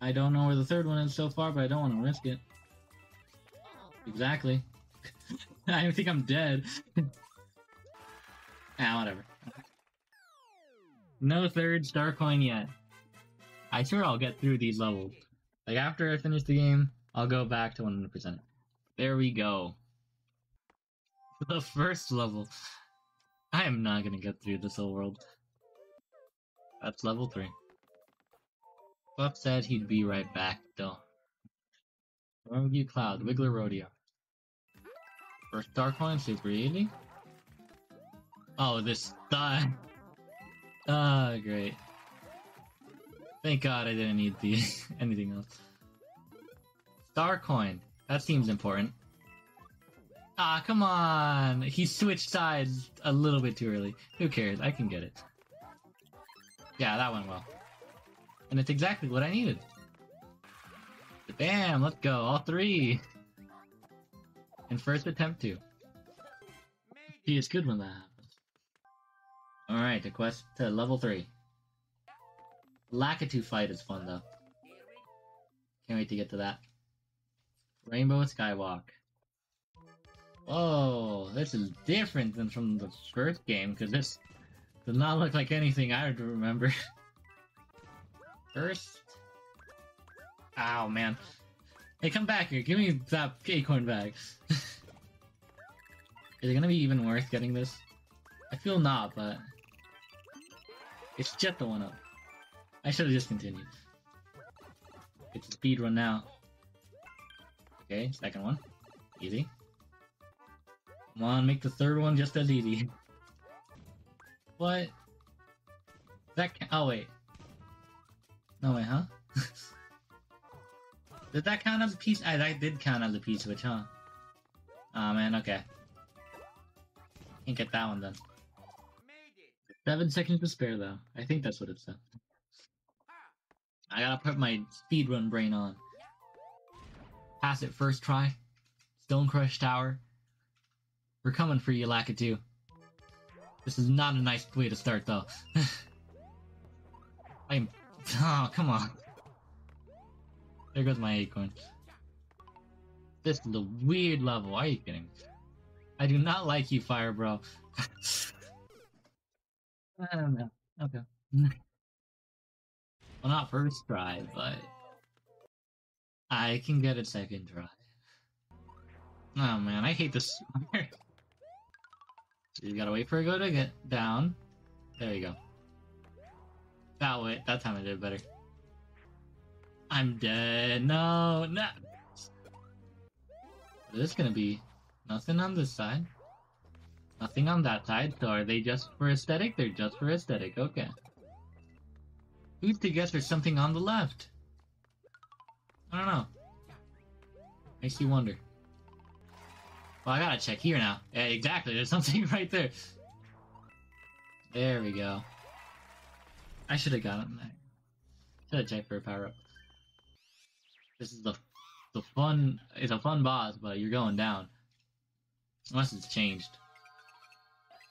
A: I don't know where the third one is so far, but I don't want to risk it. Exactly. I think I'm dead. ah, whatever. No third star coin yet. I swear I'll get through these levels. Like after I finish the game, I'll go back to 100%. There we go. The first level. I am not gonna get through this whole world. That's level 3. Buff said he'd be right back, though. Rogue Cloud, Wiggler Rodeo. First Dark Coin, super easy. Oh, this die. Ah, great. Thank God I didn't need the anything else. Star coin. That seems important. Ah, come on! He switched sides a little bit too early. Who cares? I can get it. Yeah, that went well. And it's exactly what I needed. Bam! Let's go. All three! And first attempt too. He is good when that happens. Alright, the quest to level 3. Lakitu fight is fun though. Can't wait to get to that. Rainbow Skywalk. Oh, this is different than from the first game, because this does not look like anything I remember. First... Ow, man. Hey, come back here. Give me that acorn bag. is it gonna be even worth getting this? I feel not, but... It's just the one up. I should have just continued. It's a speed run now. Okay, second one. Easy. Come on, make the third one just as easy. what? That oh wait. No way, huh? did that count as a piece? I that did count as a P-switch, huh? Oh man, okay. Can't get that one done. Seven seconds to spare though. I think that's what it said. I gotta put my speedrun brain on. Pass it first try. Stone Crush Tower. We're coming for you, Lakitu. This is not a nice way to start, though. I'm... Oh, come on. There goes my acorn. This is a weird level. Are you kidding? I do not like you, Fire Bro. I don't know. Okay. Well, not first try, but I can get a second try. Oh man, I hate this. You gotta wait for it go to get down. There you go. That way, that time I did better. I'm dead. No, no. This gonna be nothing on this side. Nothing on that side. So are they just for aesthetic? They're just for aesthetic. Okay. Who's to guess there's something on the left? I don't know. Makes you wonder. Well, I gotta check here now. Yeah, exactly. There's something right there. There we go. I should have gotten that. Should have checked for a power up. This is the the fun. It's a fun boss, but you're going down. Unless it's changed.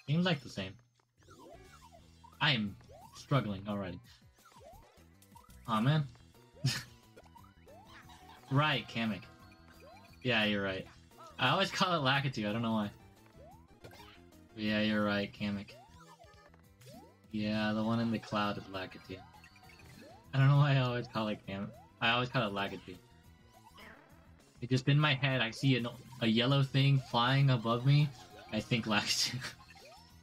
A: Seems like the same. I am struggling already. oh, man. right, Kamek. Yeah, you're right. I always call it Lakitu, I don't know why. Yeah, you're right, Kamek. Yeah, the one in the cloud is Lakitu. I don't know why I always call it Kamek. I always call it Lakitu. It just in my head, I see a, a yellow thing flying above me. I think Lakitu.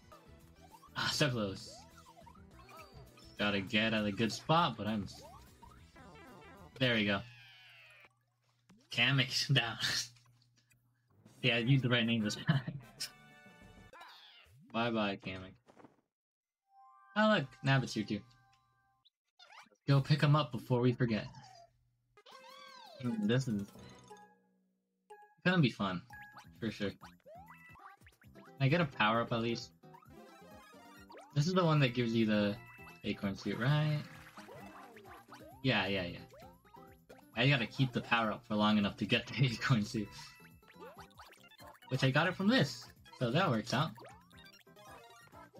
A: ah, so close. Gotta get at a good spot, but I'm... There we go. Kamek down. Yeah, I used the right name this time. bye bye, Kamek. Oh look, Nabbit's here too. Let's go pick him up before we forget. This is gonna be fun, for sure. Can I get a power up at least? This is the one that gives you the acorn suit, right? Yeah, yeah, yeah. I gotta keep the power up for long enough to get the acorn suit. Which I got it from this, so that works out.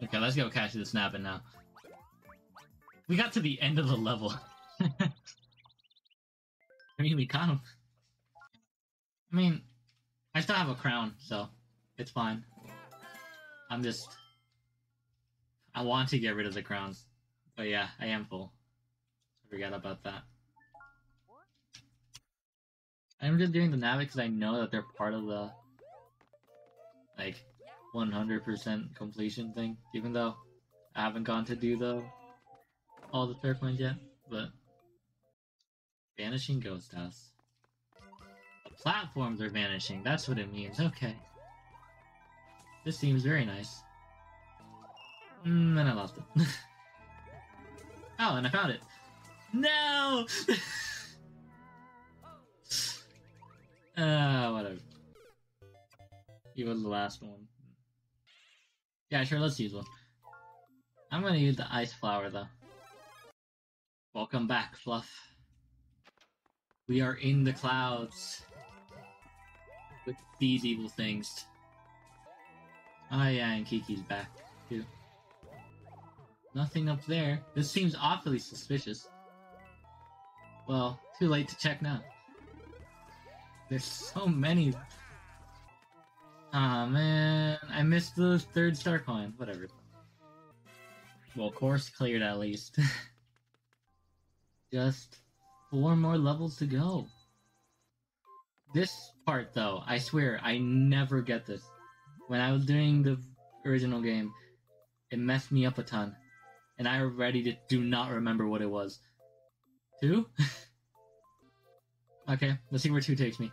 A: Okay, let's go catch the snapping now. We got to the end of the level. I mean, we kind of. I mean, I still have a crown, so it's fine. I'm just. I want to get rid of the crowns. But yeah, I am full. Forget about that. I'm just doing the Navi because I know that they're part of the like 100% completion thing, even though I haven't gone to do the all the third ones yet, but Vanishing Ghost House. The platforms are vanishing, that's what it means, okay. This seems very nice. Mm, and I lost it. oh, and I found it. No! Ah, uh, whatever. He was the last one. Yeah, sure, let's use one. I'm gonna use the ice flower though. Welcome back, Fluff. We are in the clouds. With these evil things. Oh yeah, and Kiki's back, too. Nothing up there. This seems awfully suspicious. Well, too late to check now. There's so many. Ah man, I missed the third star coin. Whatever. Well, course cleared at least. Just four more levels to go. This part, though, I swear, I never get this. When I was doing the original game, it messed me up a ton. And I already do not remember what it was. Two? Okay, let's see where two takes me.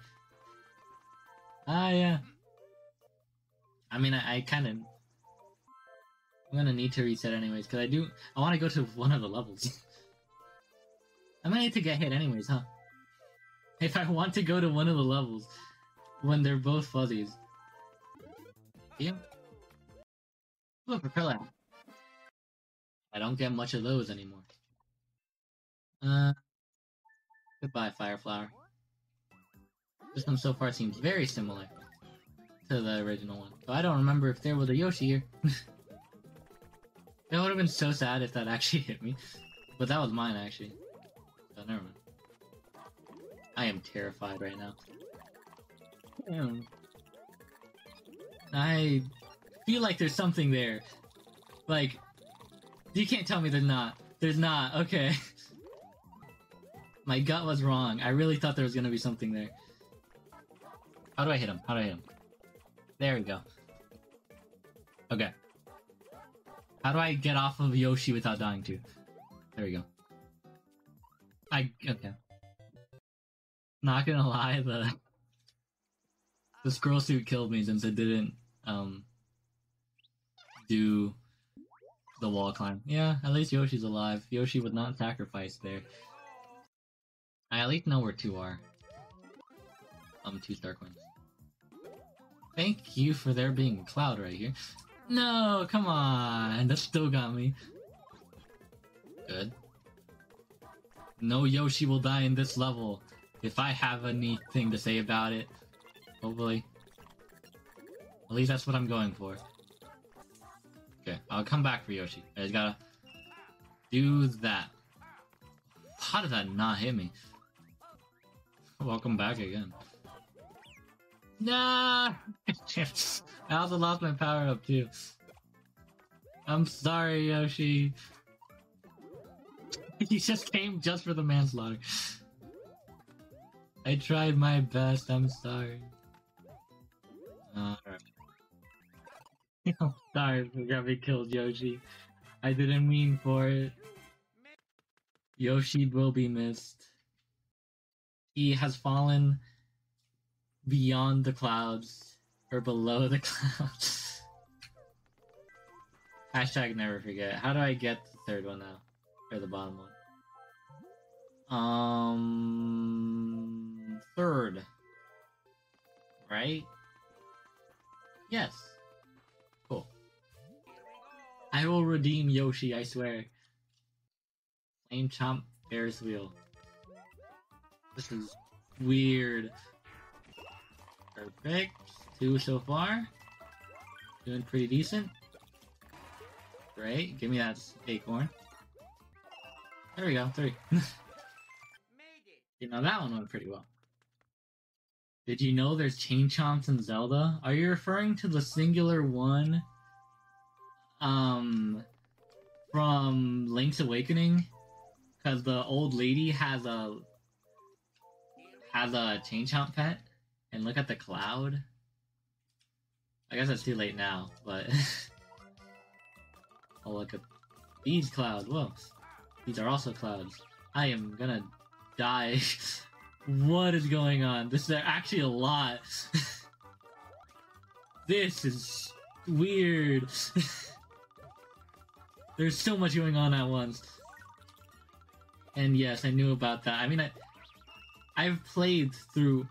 A: Ah, yeah. I mean, I, I kind of... I'm gonna need to reset anyways, because I do... I want to go to one of the levels. I might need to get hit anyways, huh? If I want to go to one of the levels, when they're both fuzzies. Yeah. Look, propeller. I don't get much of those anymore. Uh, goodbye, Fireflower. This one so far seems very similar to the original one. So I don't remember if there was a Yoshi here. that would have been so sad if that actually hit me. But that was mine, actually. So never mind. I am terrified right now. Damn. I feel like there's something there. Like, you can't tell me there's not. There's not, okay. My gut was wrong. I really thought there was gonna be something there. How do I hit him? How do I hit him? There we go. Okay. How do I get off of Yoshi without dying too? There we go. I okay. Not gonna lie, the the squirrel suit killed me since it didn't um do the wall climb. Yeah, at least Yoshi's alive. Yoshi would not sacrifice there. I at least know where two are. Um, two star coins. Thank you for there being Cloud right here. No, come on. That still got me. Good. No Yoshi will die in this level. If I have anything to say about it. Hopefully. At least that's what I'm going for. Okay, I'll come back for Yoshi. I just gotta do that. How did that not hit me? Welcome back again. Nah! I also lost my power up too. I'm sorry, Yoshi. he just came just for the manslaughter. I tried my best, I'm sorry. Uh, Alright. I'm sorry for getting killed, Yoshi. I didn't mean for it. Yoshi will be missed. He has fallen beyond the clouds or below the clouds. Hashtag never forget. How do I get the third one now? Or the bottom one? Um, third. Right? Yes. Cool. I will redeem Yoshi, I swear. Flame Chomp Ferris Wheel. This is weird. Perfect. Two so far. Doing pretty decent. Great. Give me that acorn. There we go. Three. you know, that one went pretty well. Did you know there's chain chomps in Zelda? Are you referring to the singular one um from Link's Awakening? Cause the old lady has a has a chain chomp pet? And look at the cloud. I guess it's too late now, but oh look at these clouds. Whoa. These are also clouds. I am gonna die. what is going on? This is actually a lot. this is weird. There's so much going on at once. And yes, I knew about that. I mean, I, I've played through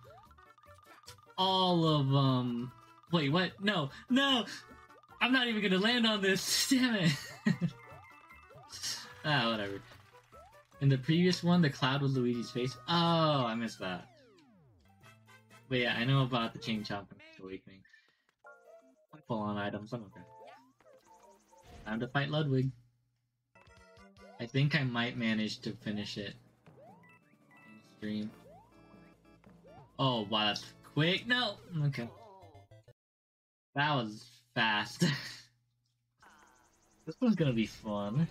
A: all of, um... Wait, what? No, no! I'm not even gonna land on this! Damn it! ah, whatever. In the previous one, the cloud was Luigi's face. Oh, I missed that. But yeah, I know about the Chain Chomp Awakening. Full on items, I'm okay. Time to fight Ludwig. I think I might manage to finish it in stream. Oh, wow, that's quick. No! Okay. That was fast. this one's gonna be fun.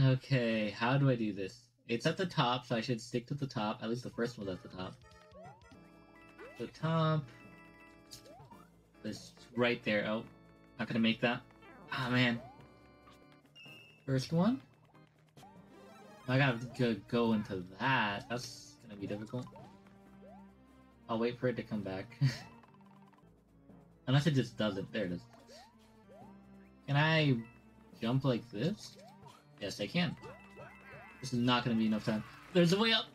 A: Okay, how do I do this? It's at the top, so I should stick to the top. At least the first one's at the top. The top. It's right there. Oh, not gonna make that. Ah, oh, man. First one? I gotta go into that. That's gonna be difficult. I'll wait for it to come back. Unless it just doesn't. There it is. Can I jump like this? Yes, I can. This is not gonna be enough time. There's a way up!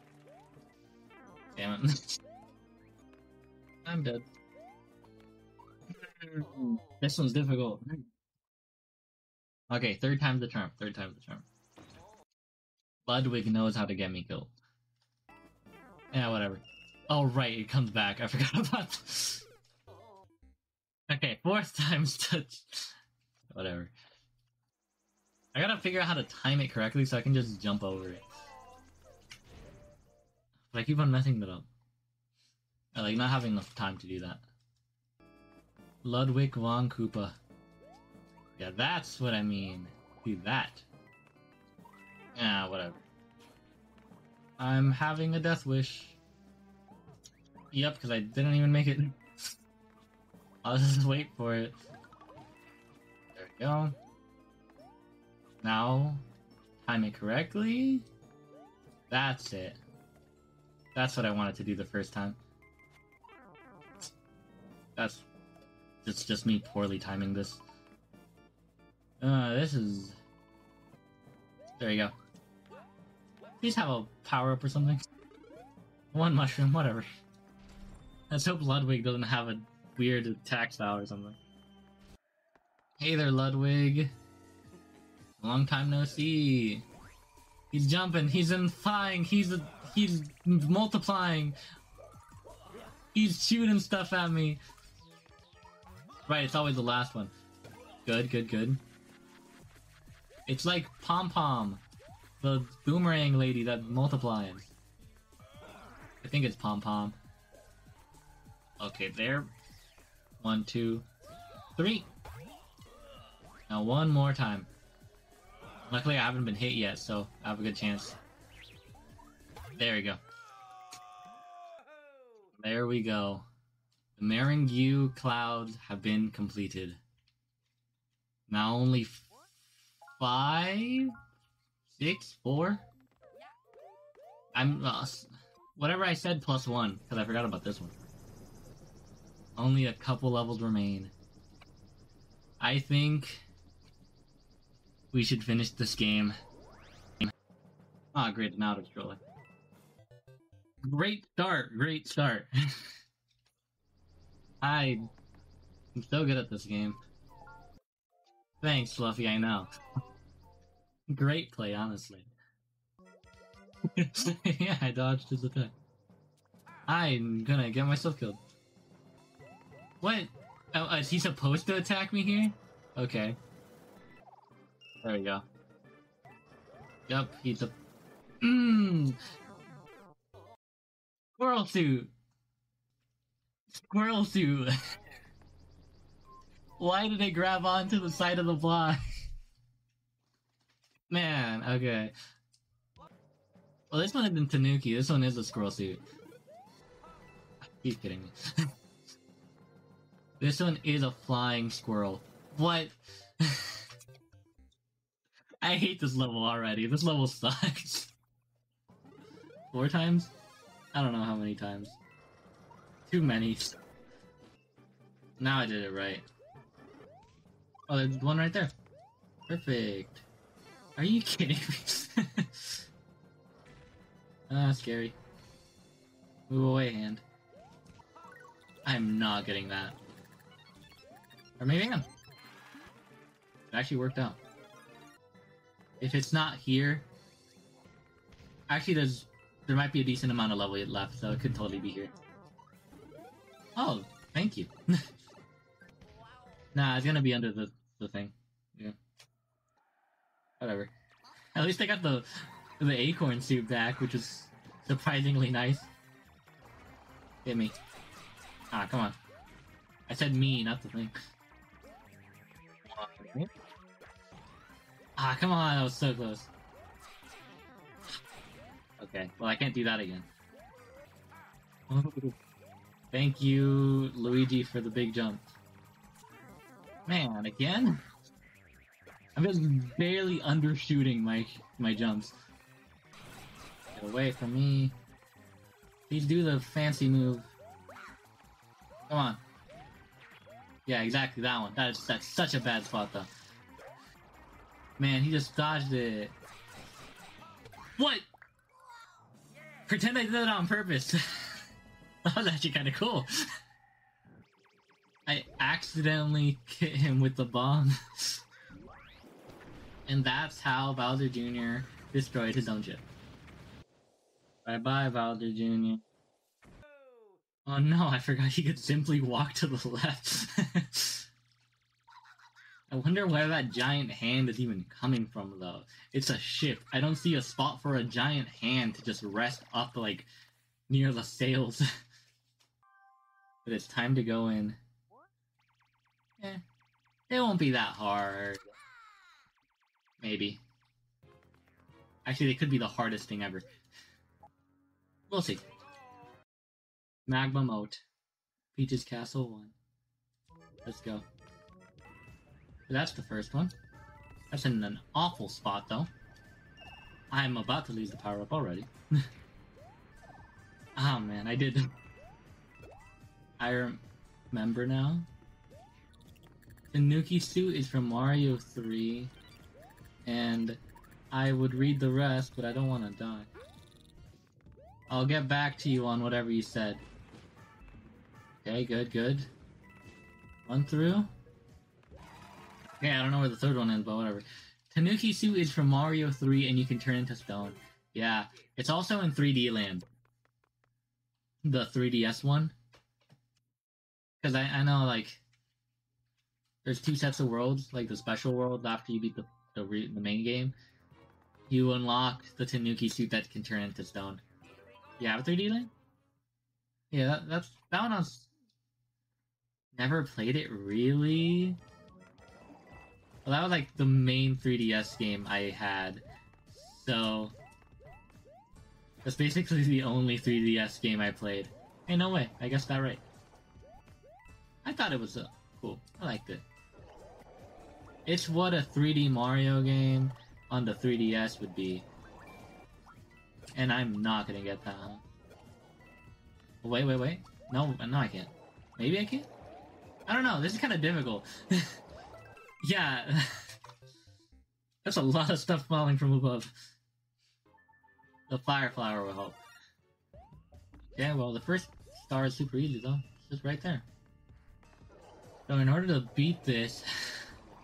A: Damn it. I'm dead. this one's difficult. Okay, third time's the charm. Third time's the charm. Ludwig knows how to get me killed. Yeah, whatever. Oh, right, it comes back. I forgot about this. Okay, fourth time's touch. whatever. I gotta figure out how to time it correctly so I can just jump over it. But I keep on messing it up. I like not having enough time to do that. Ludwig von Koopa. Yeah, that's what I mean. Do that. Yeah, whatever. I'm having a death wish. Yep, because I didn't even make it. I'll just wait for it. There we go. Now, time it correctly. That's it. That's what I wanted to do the first time. That's it's just me poorly timing this. Uh, this is... There you go. Please have a power-up or something. One mushroom, whatever. Let's hope Ludwig doesn't have a weird attack style or something. Hey there, Ludwig. Long time no see. He's jumping. He's in flying. He's a, he's multiplying. He's shooting stuff at me. Right, it's always the last one. Good, good, good. It's like Pom Pom, the boomerang lady that multiplies. I think it's Pom Pom. Okay, there. One, two, three. Now one more time. Luckily, I haven't been hit yet, so I have a good chance. There we go. There we go. The Meringue clouds have been completed. Now only five, six, four. I'm uh, whatever I said plus one because I forgot about this one. Only a couple levels remain. I think we should finish this game. Ah, great, an auto scroller. Great start, great start. I am so good at this game. Thanks, Fluffy, I know. great play, honestly. yeah, I dodged his attack. I'm gonna get myself killed. What? Oh, uh, is he supposed to attack me here? Okay. There we go. Yep, he's a. Mmm! Squirrel suit! Squirrel suit! Why did it grab onto the side of the block? Man, okay. Well, this one isn't Tanuki, this one is a squirrel suit. He's kidding me. this one is a flying squirrel. What? I hate this level already. This level sucks. Four times? I don't know how many times. Too many. Now I did it right. Oh, there's one right there. Perfect. Are you kidding me? ah, scary. Move away, hand. I'm not getting that. Or maybe am. It actually worked out. If it's not here, actually there's there might be a decent amount of level left, so it could totally be here. Oh, thank you. nah, it's gonna be under the the thing. Yeah. Whatever. At least I got the the acorn suit back, which is surprisingly nice. Hit me. Ah, come on. I said me, not the thing. Ah, come on, that was so close. Okay, well I can't do that again. Thank you, Luigi, for the big jump. Man, again? I'm just barely undershooting my my jumps. Get away from me. Please do the fancy move. Come on. Yeah, exactly that one. That's that's such a bad spot though. Man, he just dodged it. What? Pretend I did it on purpose. that was actually kind of cool. I accidentally hit him with the bomb. and that's how Bowser Jr. destroyed his own ship. Bye bye, Bowser Jr. Oh no, I forgot he could simply walk to the left. I wonder where that giant hand is even coming from, though. It's a ship. I don't see a spot for a giant hand to just rest up, like, near the sails. but it's time to go in. Eh, it won't be that hard. Maybe. Actually, it could be the hardest thing ever. We'll see. Magma Moat. Peach's Castle 1. Let's go. That's the first one. That's in an awful spot, though. I'm about to lose the power up already. oh man, I did. I remember now. Tanuki suit is from Mario 3, and I would read the rest, but I don't want to die. I'll get back to you on whatever you said. Okay, good, good. One through. Yeah, I don't know where the third one is, but whatever. Tanuki suit is from Mario 3 and you can turn into stone. Yeah, it's also in 3D Land. The 3DS one. Because I, I know, like, there's two sets of worlds, like the special world after you beat the, the, the main game. You unlock the Tanuki suit that can turn into stone. You have a 3D Land? Yeah, that, that's that one I was never played it really. Well, that was like the main 3DS game I had, so that's basically the only 3DS game I played. Hey, no way, I guessed that right. I thought it was uh, cool. I liked it. It's what a 3D Mario game on the 3DS would be. And I'm not gonna get that. Huh? Wait, wait, wait. No, no, I can't. Maybe I can? I don't know. This is kind of difficult. Yeah. That's a lot of stuff falling from above. The fire flower will help. Yeah, well, the first star is super easy, though. It's just right there. So in order to beat this,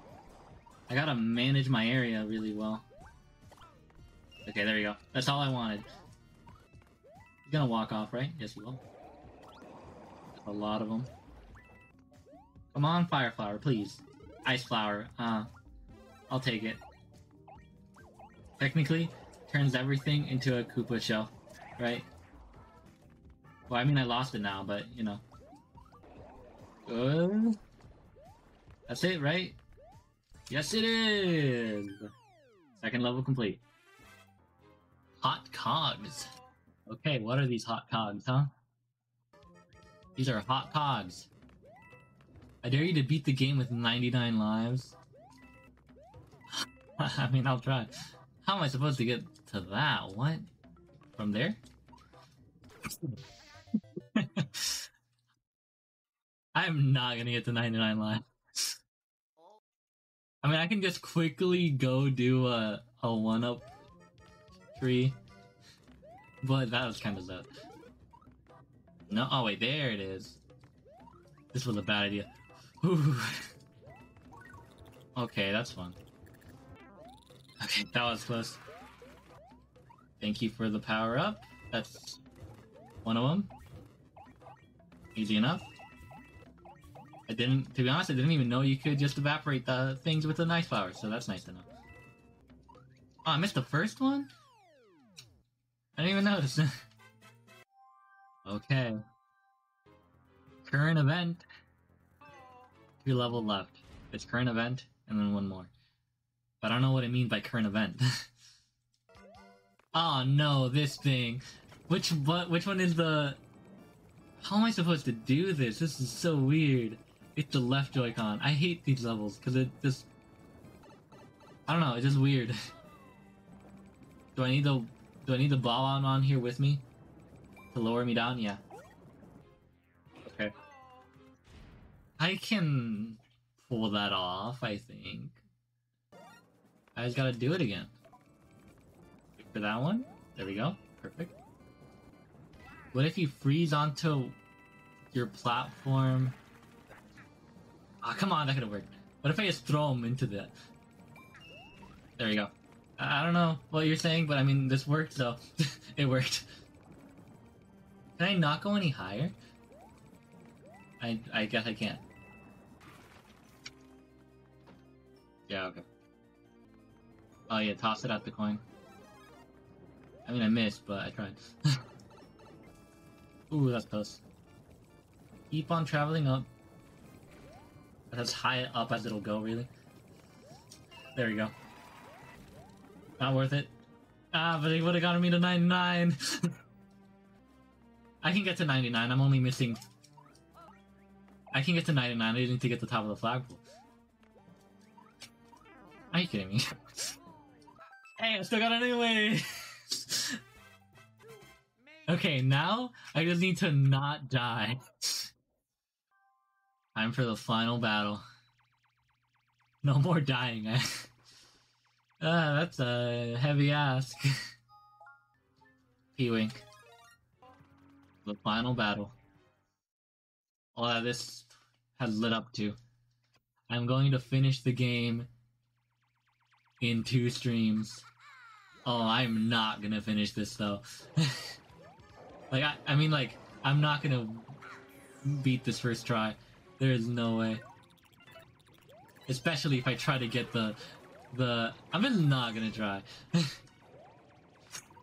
A: I gotta manage my area really well. Okay, there you go. That's all I wanted. He's gonna walk off, right? Yes, he will. a lot of them. Come on, Fire Flower, please. Ice flower. Uh, I'll take it. technically turns everything into a Koopa shell, right? Well, I mean, I lost it now, but you know. Uh, that's it, right? Yes, it is! Second level complete. Hot cogs. Okay, what are these hot cogs, huh? These are hot cogs. I dare you to beat the game with 99 lives. I mean, I'll try. How am I supposed to get to that? What? From there? I'm not gonna get to 99 lives. I mean, I can just quickly go do a, a one-up tree. But that was kind of sad. No, oh wait, there it is. This was a bad idea. Okay, that's fun. Okay, that was close. Thank you for the power up. That's one of them. Easy enough. I didn't, to be honest, I didn't even know you could just evaporate the things with the nice flower, so that's nice to know. Oh, I missed the first one? I didn't even notice. okay. Current event. Two level left. It's current event, and then one more. But I don't know what I mean by current event. oh no, this thing. Which what? Which one is the? How am I supposed to do this? This is so weird. It's the left Joy-Con. I hate these levels because it just. I don't know. It's just weird. do I need the? Do I need the ball on here with me to lower me down? Yeah. I can pull that off. I think. I just gotta do it again. Wait for that one. There we go. Perfect. What if you freeze onto your platform? Ah, oh, come on, that could have worked. What if I just throw him into that? There you go. I, I don't know what you're saying, but I mean, this worked, so it worked. Can I not go any higher? I I guess I can't. Yeah, okay. Oh yeah, toss it at the coin. I mean, I missed, but I tried. Ooh, that's close. Keep on traveling up. As high up as it'll go, really. There we go. Not worth it. Ah, but it would have gotten me to 99. I can get to 99. I'm only missing... I can get to 99. I need to get to the top of the flagpole. Are you kidding me? hey, I still got it anyway! okay, now I just need to not die. Time for the final battle. No more dying. ah, that's a heavy ask. P-Wink. The final battle. All that this has led up to. I'm going to finish the game in two streams. Oh, I'm not gonna finish this though. like, I, I mean, like, I'm not gonna beat this first try. There is no way. Especially if I try to get the... the... I'm just not gonna try.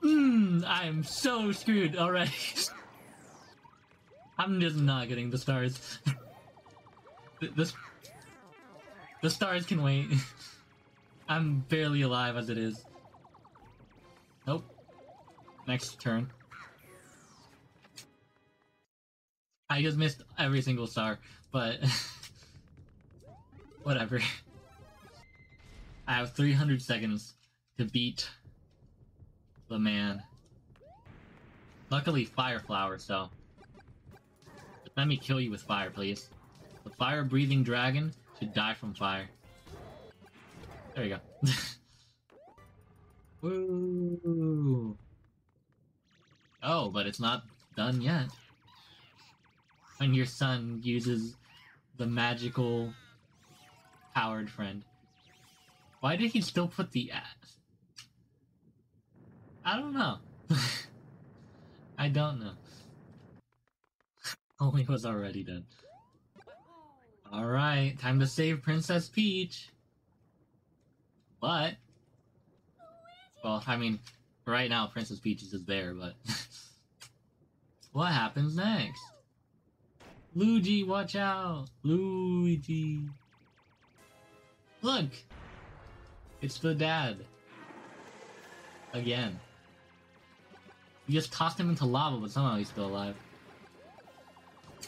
A: Hmm, I'm so screwed already. I'm just not getting the stars. the, the, the stars can wait. I'm barely alive as it is. Nope. Next turn. I just missed every single star but whatever. I have 300 seconds to beat the man. Luckily, fire flower, so let me kill you with fire, please. The fire-breathing dragon should die from fire. There you go. Woo! Oh, but it's not done yet. When your son uses the magical powered friend. Why did he still put the ass? I don't know. I don't know. Only was already done. Alright, time to save Princess Peach. But Well, I mean, right now Princess Peach is there, but what happens next? Luigi, watch out! Luigi. Look! It's the dad. Again. You just tossed him into lava, but somehow he's still alive.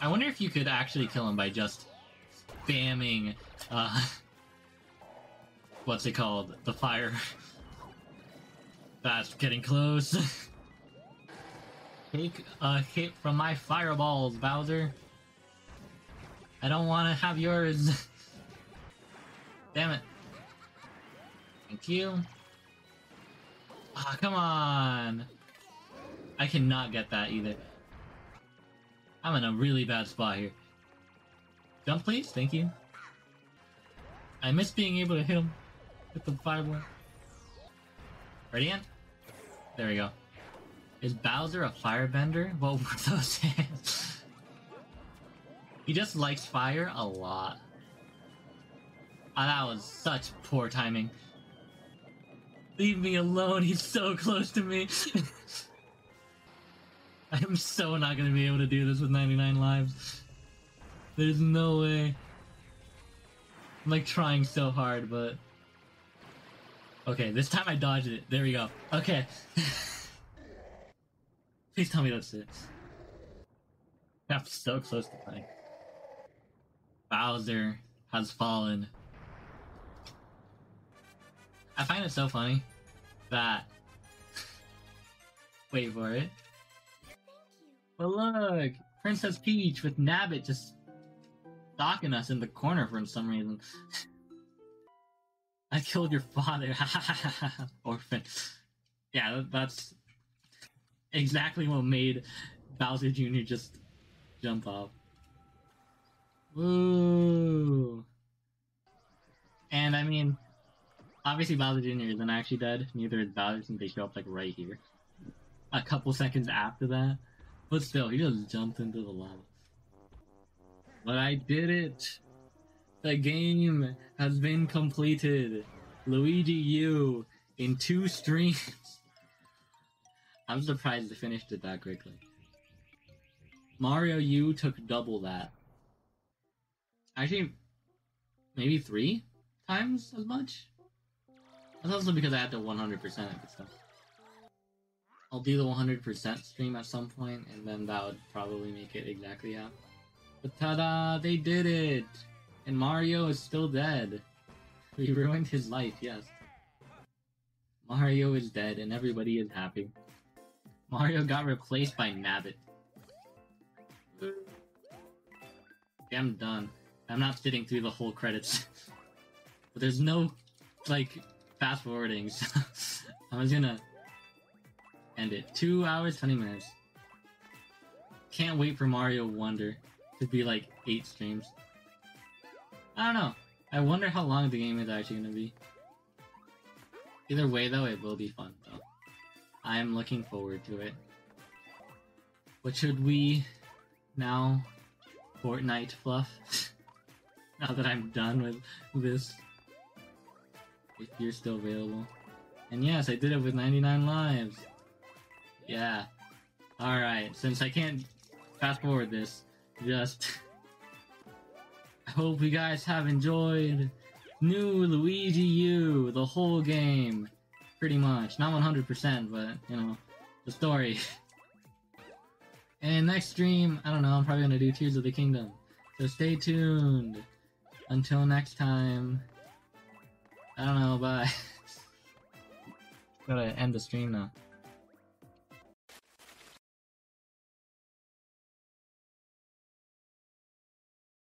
A: I wonder if you could actually kill him by just spamming, uh, what's it called? The fire. That's getting close. Take a hit from my fireballs, Bowser. I don't want to have yours. Damn it. Thank you. Ah, oh, come on. I cannot get that either. I'm in a really bad spot here. Jump, please. Thank you. I miss being able to hit him with the fireball. Ready, in? There we go. Is Bowser a firebender? What were those hands? he just likes fire a lot. Oh, that was such poor timing. Leave me alone, he's so close to me. I'm so not gonna be able to do this with 99 lives. There's no way. I'm like trying so hard, but... Okay, this time I dodged it. There we go. Okay. Please tell me that's it. I'm so close to playing. Bowser has fallen. I find it so funny that. Wait for it. But look, Princess Peach with Nabbit just stalking us in the corner for some reason. I killed your father, orphan. Yeah, that's exactly what made Bowser Jr. just jump off. Woo! And I mean, obviously Bowser Jr. isn't actually dead. Neither is Bowser since they show up like right here. A couple seconds after that. But still, he just jumped into the lava. But I did it! The game has been completed. Luigi U in two streams. I'm surprised they finished it that quickly. Mario U took double that. Actually, maybe three times as much? That's also because I had to 100% it and stuff. I'll do the 100% stream at some point, and then that would probably make it exactly half. But ta-da! They did it! And Mario is still dead. We ruined his life, yes. Mario is dead, and everybody is happy. Mario got replaced by Nabbit. I'm done. I'm not sitting through the whole credits. but there's no, like, fast forwarding, so I'm just gonna end it. Two hours, 20 minutes. Can't wait for Mario Wonder to be like eight streams. I don't know. I wonder how long the game is actually gonna be. Either way though, it will be fun though. I am looking forward to it. What should we now Fortnite fluff? now that I'm done with this if you're still available. And yes, I did it with 99 lives. Yeah. Alright, since I can't fast forward this, just... I hope you guys have enjoyed New Luigi U, the whole game. Pretty much. Not 100%, but, you know, the story. and next stream, I don't know, I'm probably gonna do Tears of the Kingdom. So stay tuned. Until next time. I don't know, bye. Gotta end the stream now.